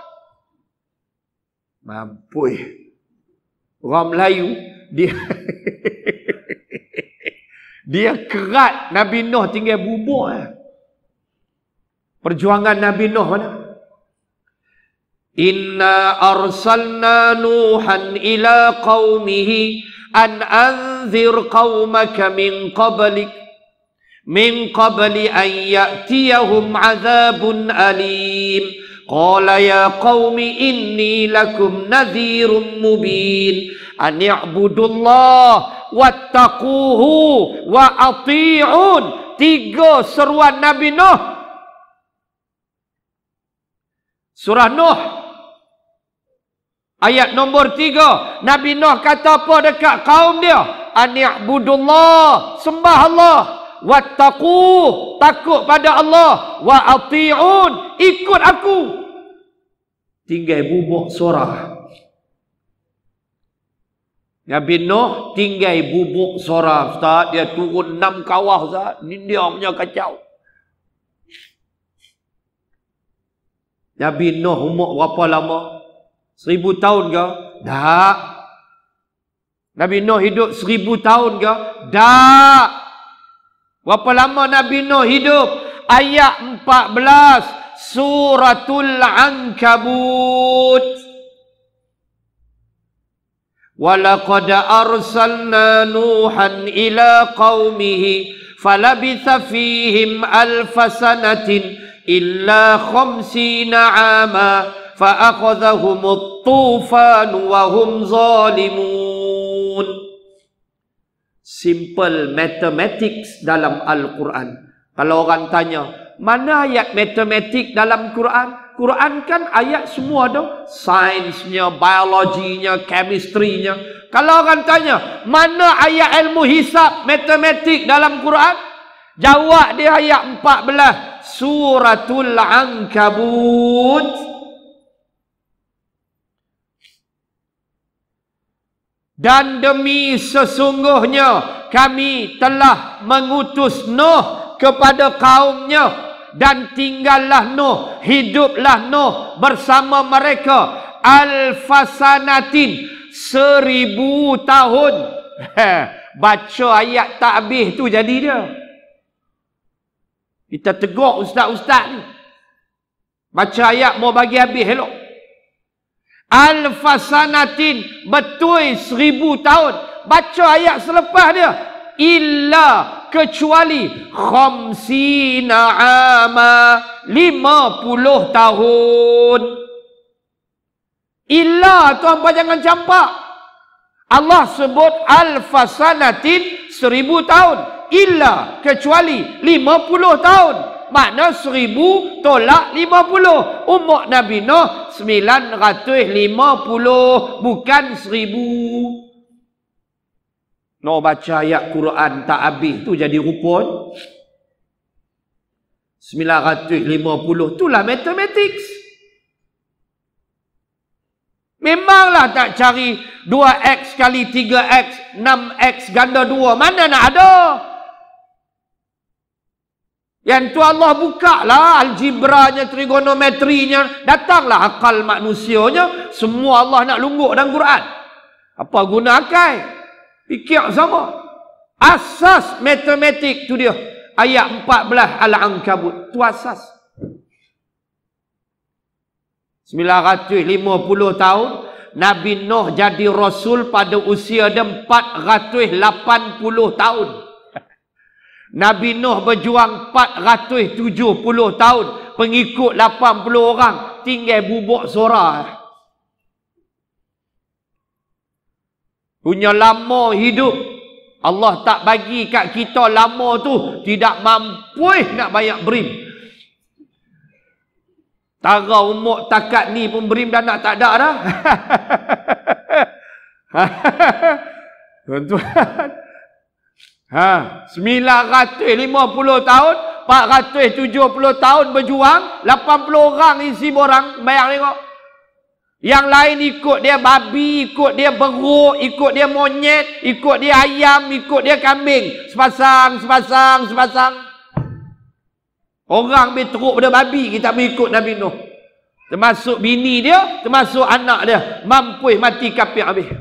A: Mampui. Orang Melayu, dia... dia kerat Nabi Nuh tinggal bubuk. Eh. Perjuangan Nabi Nuh mana? Inna arsalna Nuhan ila qawmihi an anzir qawmaka min qablik min qabli an ya'tiyahum azabun alim. Qala ya qawmi inni lakum nadhirun mubin. An i'budullah wattaquhu wa ati'un. Tiga seruan Nabi Nuh Surah Nuh. Ayat nombor tiga. Nabi Nuh kata apa dekat kaum dia? Ani'budullah. Sembah Allah. Wattaqu. Takut pada Allah. Wa ati'un. Ikut aku. Tinggal bubuk surah. Nabi Nuh tinggal bubuk surah. Ustaz, dia turun enam kawah. Ustaz. Ini dia punya kacau. Nabi Nuh umur berapa lama? Seribu tahun ke? Tak. Nabi Nuh hidup seribu tahun ke? Tak. Berapa lama Nabi Nuh hidup? Ayat 14. Suratul Ankabut. Walaqad arsalna Nuhan ila qawmihi falabitha fihim alfasanatin إلا خمسين عاما فأخذهم الطوفان وهم ظالمون Simple mathematics dalam Al-Quran. Kalau orang tanya, mana ayat matematik dalam Quran? Quran kan ayat semua tu. Sainsnya, biologinya, chemistry-nya. Kalau orang tanya, mana ayat ilmu hisab, matematik dalam Quran? Jawab dia ayat 14 suratul ankabut Dan demi sesungguhnya kami telah mengutus Nuh kepada kaumnya dan tinggallah Nuh, hiduplah Nuh bersama mereka alfasanatin seribu tahun. Baca ayat tak habis tu jadi dia. Kita tegur ustaz-ustaz ni. Baca ayat mau bagi habis elok. Alfasanatin betul seribu tahun. Baca ayat selepas dia. Illa kecuali khamsina ama lima puluh tahun. Illa tuan-tuan jangan campak. Allah sebut alfasanatin seribu tahun. Illa kecuali lima puluh tahun. Makna seribu tolak lima puluh. Umur Nabi Nuh sembilan ratus lima puluh. Bukan seribu. No baca ayat Quran tak habis tu jadi rukun. Sembilan ratus lima puluh. Itulah mathematics. Memanglah tak cari 2x kali 3x, 6x ganda 2. Mana nak ada? Yang tu Allah buka lah algebranya, trigonometrinya. Datanglah akal manusianya. Semua Allah nak lungguk dalam Quran. Apa guna akal? Fikir sama. Asas matematik tu dia. Ayat 14 Al-Ankabut. Tu asas. 950 tahun Nabi Nuh jadi rasul pada usia dia 480 tahun. Nabi Nuh berjuang 470 tahun, pengikut 80 orang, tinggal bubuk suara. Punya lama hidup. Allah tak bagi kat kita lama tu tidak mampu nak banyak berim. Tara umur takat ni pun berim dah nak tak ada dah. Tuan-tuan. Ha, 950 tahun, 470 tahun berjuang, 80 orang isi borang, bayang tengok. Yang lain ikut dia babi, ikut dia beruk, ikut dia monyet, ikut dia ayam, ikut dia kambing. Sepasang, sepasang, sepasang. Orang ambil teruk pada babi kita mengikut Nabi Nuh. Termasuk bini dia, termasuk anak dia. Mampu mati kafir habis.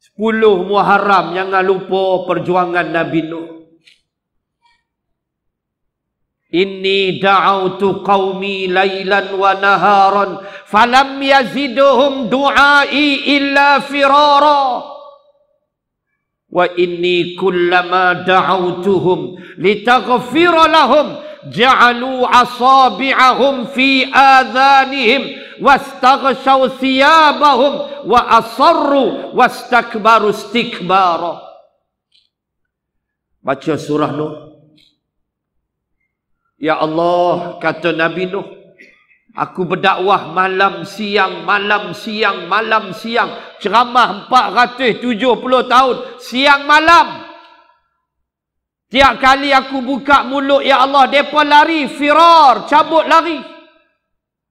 A: Sepuluh Muharram jangan lupa perjuangan Nabi Nuh. Inni da'autu qawmi laylan wa naharan falam yaziduhum du'ai illa firara wa inni kullama da'awtuhum litaghfira lahum ja'alu asabi'ahum fi adhanihim wastaghshaw thiyabahum wa asarru wastakbaru istikbara. Baca surah nuh. Ya allah kata nabi nuh Aku berdakwah malam siang, malam siang, malam siang. Ceramah 470 tahun. Siang malam. Tiap kali aku buka mulut, Ya Allah, mereka lari, firar, cabut lari.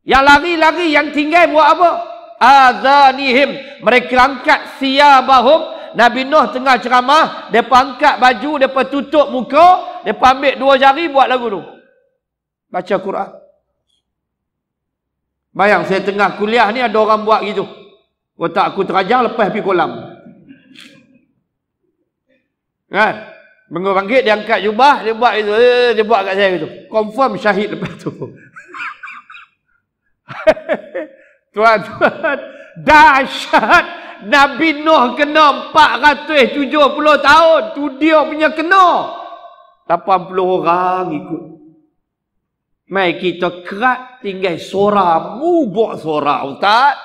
A: Yang lari-lari, yang tinggal buat apa? Azanihim. Mereka angkat siyabahum. Nabi Nuh tengah ceramah, mereka angkat baju, mereka tutup muka, mereka ambil dua jari buat lagu tu. Baca Quran. Bayang saya tengah kuliah ni ada orang buat gitu. Otak aku terajang lepas pergi kolam. Kan? Minggu bangkit dia angkat jubah, dia buat itu, eh, dia buat kat saya gitu. Confirm syahid lepas tu. Tuan-tuan, dahsyat Nabi Nuh kena 470 tahun. Tu dia punya kena. 80 orang ikut. Mai kita kerat tinggal suara bubuk suara ustaz.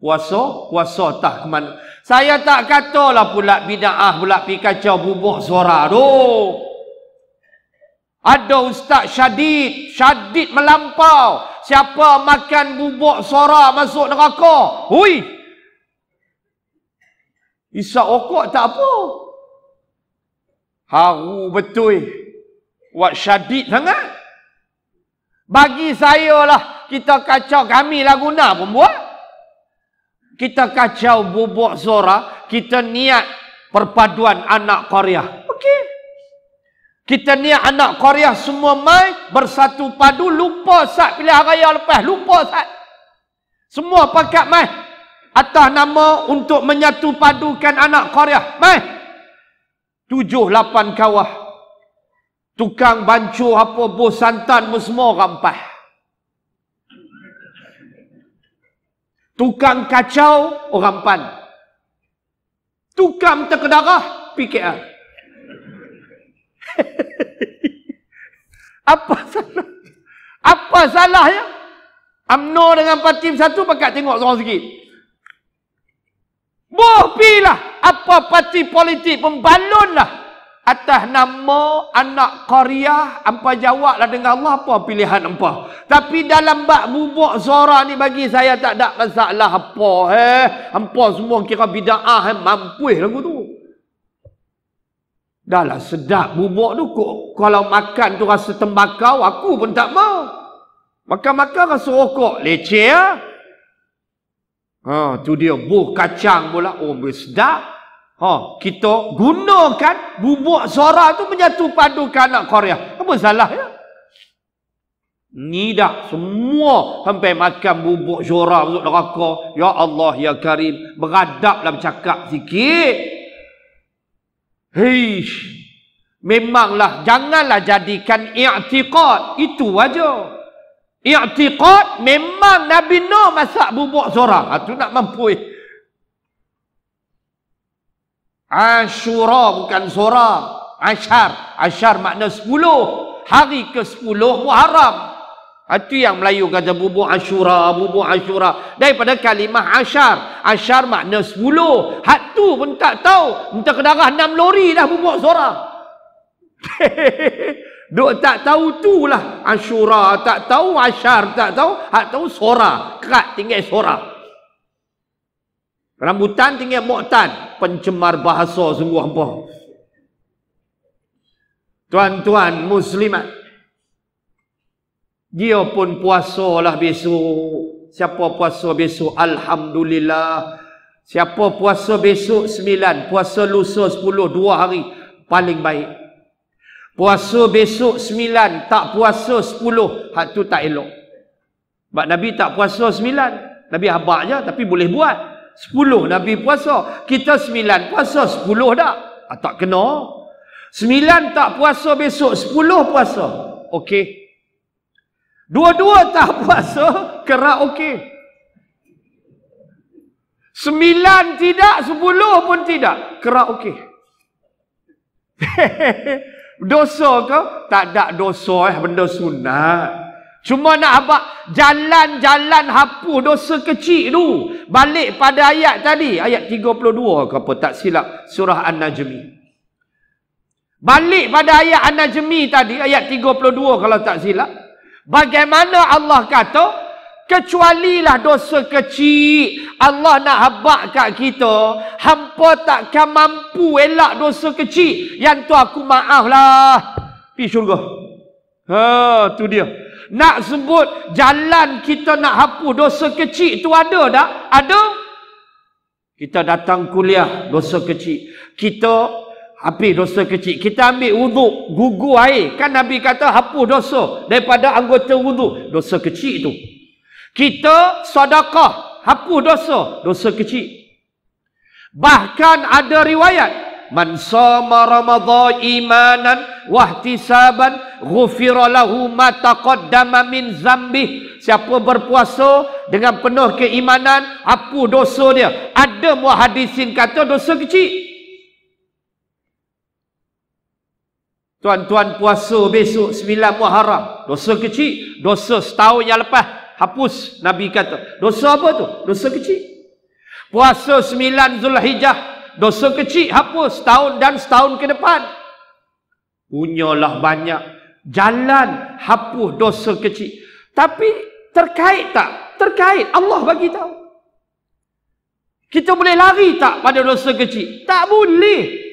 A: Puasa, puasa tak ke. Saya tak katalah pula bida'ah pula pi kacau bubuk suara tu. Ada ustaz syadid, syadid melampau. Siapa makan bubuk suara masuk neraka? Hui. Isa okok tak apa. Haru betul. Buat syadid sangat. Bagi saya lah kita kacau kami lah guna pun buat. Kita kacau bubuk zora, kita niat perpaduan anak Korea. Okey. Kita niat anak Korea semua mai bersatu padu lupa sat pilihan raya lepas lupa sat. Semua pakat mai atas nama untuk menyatu padukan anak Korea. Mai. Tujuh lapan kawah. Tukang bancu apa bos santan semua rampai. Tukang kacau orang pan. Tukang terkedarah PKR. Apa salah? Apa salahnya? UMNO dengan parti satu pakat tengok seorang sikit. Boh pilah. Apa parti politik pun balonlah. Atas nama anak Korea, hampa jawablah dengan Allah apa pilihan hampa. Tapi dalam bak bubuk suara ni bagi saya tak ada masalah apa. Eh. Hampa semua kira bida'ah eh. mampu lagu tu. Dahlah sedap bubuk tu kalau makan tu rasa tembakau aku pun tak mau. Makan-makan rasa rokok leceh ah. Ha tu dia buh kacang pula oh sedap. Ha kita gunakan bubuk suara tu menyatu padukan anak Korea. Apa salah ya? Ni dah semua sampai makan bubuk suara masuk neraka. Ya Allah ya Karim beradablah bercakap sikit. Heish. Memanglah janganlah jadikan i'tiqad. Itu aja. I'tiqad memang Nabi Nuh masak bubuk. Itu ha, nak mampu. Ashura bukan seorang. Ashar. Ashar makna sepuluh. Hari ke sepuluh Muharram. Itu yang Melayu kata bubuk asyura, bubuk asyura. Daripada kalimah asyar. Asyar makna sepuluh. Hak tu pun tak tahu. Entah kedarah enam lori dah bubuk seorang. Duk tak tahu tu lah. Asyura tak tahu, asyar tak tahu. Hak tahu sora. Kerat tinggal sora. Rambutan tinggal moktan. Pencemar bahasa sungguh apa. Tuan-tuan muslimat. Dia pun puasa lah besok. Siapa puasa besok? Alhamdulillah. Siapa puasa besok? Sembilan. Puasa lusa sepuluh. Dua hari. Paling baik. Puasa besok sembilan. Tak puasa sepuluh. Hak tu tak elok. Sebab Nabi tak puasa sembilan. Nabi habak je. Tapi boleh buat. Sepuluh Nabi puasa. Kita sembilan puasa. Sepuluh tak? Ah, tak kena. Sembilan tak puasa besok. Sepuluh puasa. Okey. Dua-dua tak puasa, kerak okey. Sembilan tidak, sepuluh pun tidak, kerak okey. dosa ke? Tak ada dosa eh, benda sunat. Cuma nak apa? Jalan-jalan hapus dosa kecil tu. Balik pada ayat tadi. Ayat 32 ke apa? Tak silap. Surah An-Najmi. Balik pada ayat An-Najmi tadi. Ayat 32 kalau tak silap. Bagaimana Allah kata kecualilah dosa kecil Allah nak habak kat kita hampa takkan mampu elak dosa kecil yang tu aku maaf lah pergi syurga ha tu dia nak sebut jalan kita nak hapus dosa kecil tu ada tak ada kita datang kuliah dosa kecil kita Habis dosa kecil. Kita ambil wuduk, gugur air. Kan Nabi kata hapus dosa daripada anggota wuduk. Dosa kecil itu. Kita sedekah, hapus dosa, dosa kecil. Bahkan ada riwayat, man sama ramadhan imanan wahtisaban ghufira lahu ma taqaddama min zambi. Siapa berpuasa dengan penuh keimanan, hapus dosa dia. Ada muhadisin kata dosa kecil. Tuan-tuan puasa besok sembilan Muharram. Dosa kecil. Dosa setahun yang lepas. Hapus. Nabi kata. Dosa apa tu? Dosa kecil. Puasa sembilan Zulhijjah. Dosa kecil. Hapus. Setahun dan setahun ke depan. Punyalah banyak. Jalan hapus dosa kecil. Tapi terkait tak? Terkait. Allah bagi tahu. Kita boleh lari tak pada dosa kecil? Tak boleh.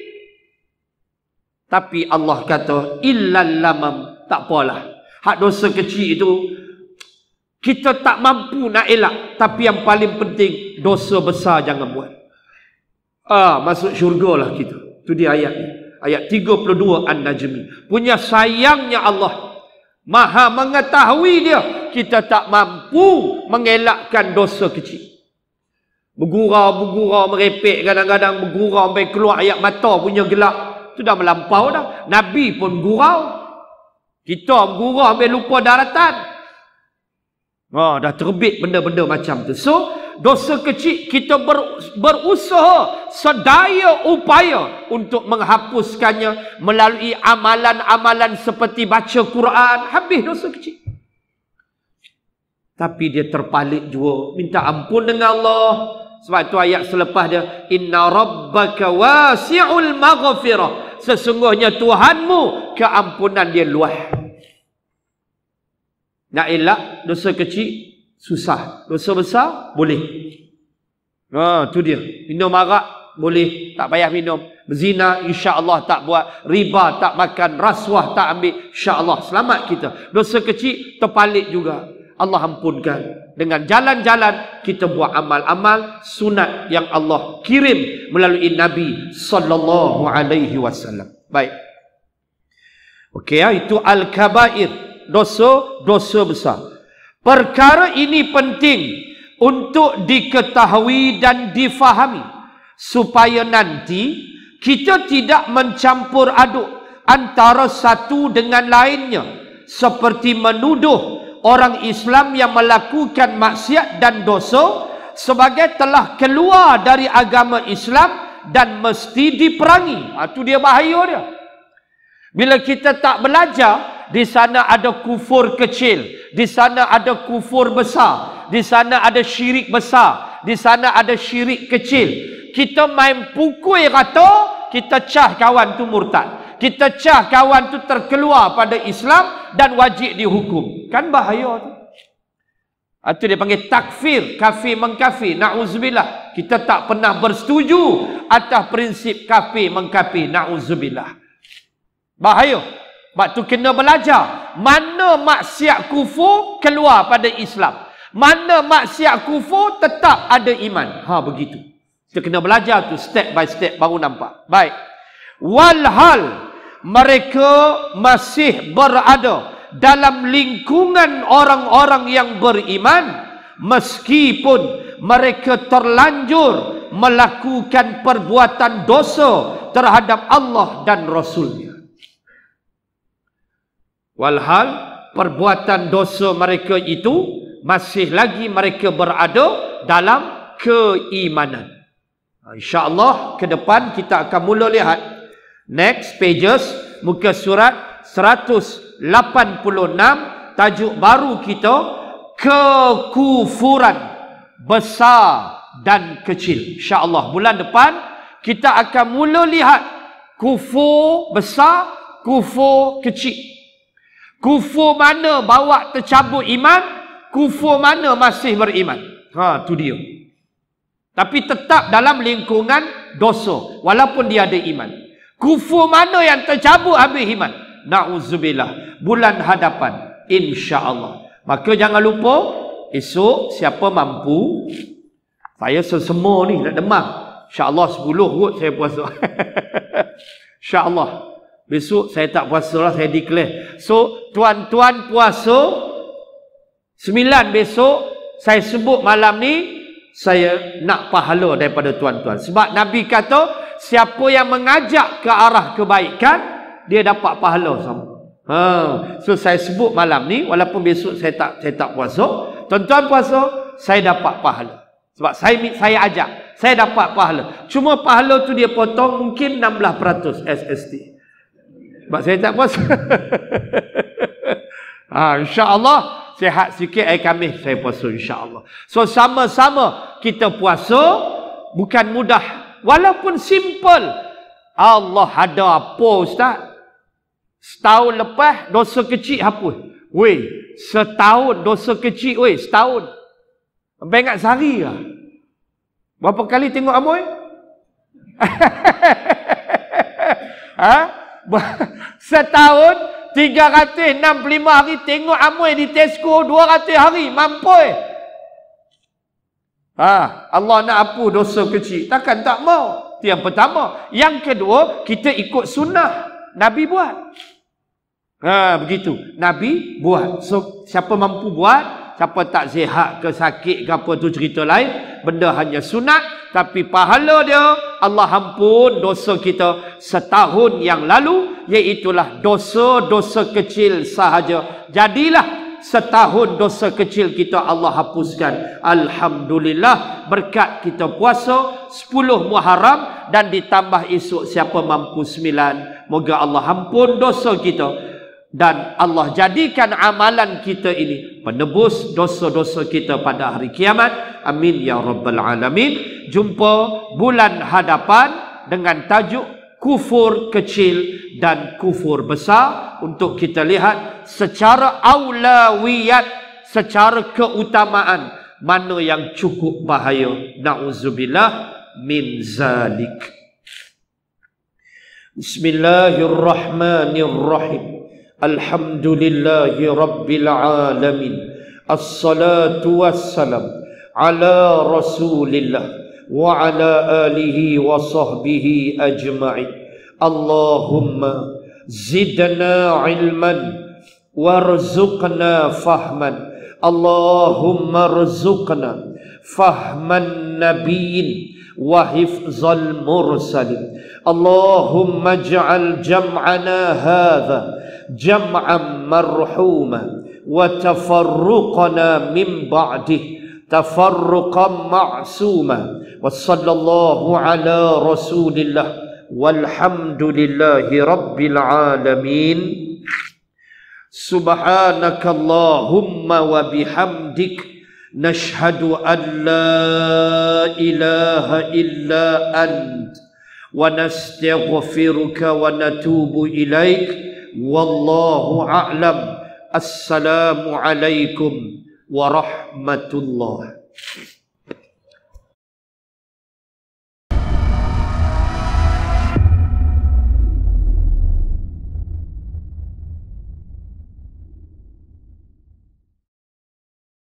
A: Tapi Allah kata illal lamam tak apalah. Hak dosa kecil itu Kita tak mampu nak elak. Tapi yang paling penting, dosa besar jangan buat. Ah, masuk syurga lah kita. Itu dia ayat ni. Ayat 32 An-Najmi. Punya sayangnya Allah. Maha mengetahui dia. Kita tak mampu mengelakkan dosa kecil. Bergurau-bergurau, merepek kadang-kadang bergurau sampai keluar ayat mata punya gelap. Itu dah melampau dah. Nabi pun gurau. Kita bergurau sampai lupa daratan. Ha, dah terbit benda-benda macam tu. So, dosa kecil kita ber, berusaha sedaya upaya untuk menghapuskannya melalui amalan-amalan seperti baca Quran. Habis dosa kecil. Tapi dia terpalit juga. Minta ampun dengan Allah. Sebab tu ayat selepas dia. Inna rabbaka wasi'ul maghfirah. Sesungguhnya Tuhanmu keampunan dia luas. Nak elak dosa kecil susah. Dosa besar boleh. Ha, tu dia. Minum arak boleh, tak payah minum. Berzina insya-Allah tak buat, riba tak makan, rasuah tak ambil, insya-Allah selamat kita. Dosa kecil terpalit juga. Allah ampunkan. Dengan jalan-jalan kita buat amal-amal sunat yang Allah kirim melalui Nabi sallallahu alaihi wasallam. Baik. Okey ya, itu al-kabair dosa-dosa besar. Perkara ini penting untuk diketahui dan difahami supaya nanti kita tidak mencampur aduk antara satu dengan lainnya seperti menuduh orang Islam yang melakukan maksiat dan dosa sebagai telah keluar dari agama Islam dan mesti diperangi. Itu ha, dia bahaya dia. Bila kita tak belajar, di sana ada kufur kecil, di sana ada kufur besar, di sana ada syirik besar, di sana ada syirik kecil. Kita main pukul kata, kita cah kawan tu murtad. Kita cah kawan tu terkeluar pada Islam dan wajib dihukum. Kan bahaya tu. Itu dia panggil takfir, kafir mengkafir. Na'udzubillah. Kita tak pernah bersetuju atas prinsip kafir mengkafir. Na'udzubillah. Bahaya. Sebab tu kena belajar. Mana maksiat kufur keluar pada Islam. Mana maksiat kufur tetap ada iman. Ha begitu. Kita kena belajar tu step by step baru nampak. Baik. Walhal mereka masih berada dalam lingkungan orang-orang yang beriman meskipun mereka terlanjur melakukan perbuatan dosa terhadap Allah dan Rasulnya. Walhal perbuatan dosa mereka itu masih lagi mereka berada dalam keimanan. InsyaAllah ke depan kita akan mula lihat next pages muka surat 186 tajuk baru kita kekufuran besar dan kecil. InsyaAllah bulan depan kita akan mula lihat kufur besar, kufur kecil. Kufur mana bawa tercabut iman, kufur mana masih beriman. Ha, tu dia. Tapi tetap dalam lingkungan dosa, walaupun dia ada iman. Kufur mana yang tercabut habis iman? Na'udzubillah. Bulan hadapan. InsyaAllah. Maka jangan lupa, esok siapa mampu, saya sesemua ni nak demam. InsyaAllah 10 kot saya puasa. InsyaAllah. Besok saya tak puasa lah, saya declare. So, tuan-tuan puasa, sembilan besok, saya sebut malam ni, saya nak pahala daripada tuan-tuan. Sebab Nabi kata, siapa yang mengajak ke arah kebaikan, dia dapat pahala sama. Ha. So, saya sebut malam ni, walaupun besok saya tak saya tak puasa, tuan-tuan puasa, saya dapat pahala. Sebab saya saya ajak, saya dapat pahala. Cuma pahala tu dia potong mungkin 16% SST. Sebab saya tak puasa. ha, InsyaAllah, sihat sikit air kami saya puasa insyaAllah. So, sama-sama kita puasa, bukan mudah. Walaupun simple. Allah ada apa Ustaz? Setahun lepas, dosa kecil hapus. Weh, setahun dosa kecil, weh, setahun. Sampai ingat sehari lah. Berapa kali tengok Amoy? ha? Setahun 365 hari tengok amoi di Tesco 200 hari mampu eh? Ha, Allah nak apa dosa kecil? Takkan tak mau. Itu yang pertama. Yang kedua, kita ikut sunnah. Nabi buat. Ha, begitu. Nabi buat. So, siapa mampu buat, siapa tak sihat ke sakit ke apa tu cerita lain, benda hanya sunat, tapi pahala dia, Allah ampun dosa kita setahun yang lalu, iaitulah dosa-dosa kecil sahaja. Jadilah setahun dosa kecil kita Allah hapuskan. Alhamdulillah berkat kita puasa 10 Muharram dan ditambah esok siapa mampu 9. Moga Allah ampun dosa kita dan Allah jadikan amalan kita ini menebus dosa-dosa kita pada hari kiamat. Amin ya rabbal alamin. Jumpa bulan hadapan dengan tajuk kufur kecil dan kufur besar untuk kita lihat secara aulawiyat secara keutamaan mana yang cukup bahaya nauzubillah min zalik Bismillahirrahmanirrahim Alhamdulillahi rabbil alamin Assalatu wassalam ala rasulillah وعلى آله وصحبه أجمعين. اللهم زدنا علما وارزقنا فهما. اللهم ارزقنا فهم النبي وحفظ المرسل اللهم اجعل جمعنا هذا جمعا مرحوما وتفرقنا من بعده تفرقا معصوما. وصلى الله على رسول الله. والحمد لله رب العالمين. سبحانك اللهم وبحمدك نشهد أن لا إله إلا أنت ونستغفرك ونتوب إليك. والله أعلم السلام عليكم ورحمة الله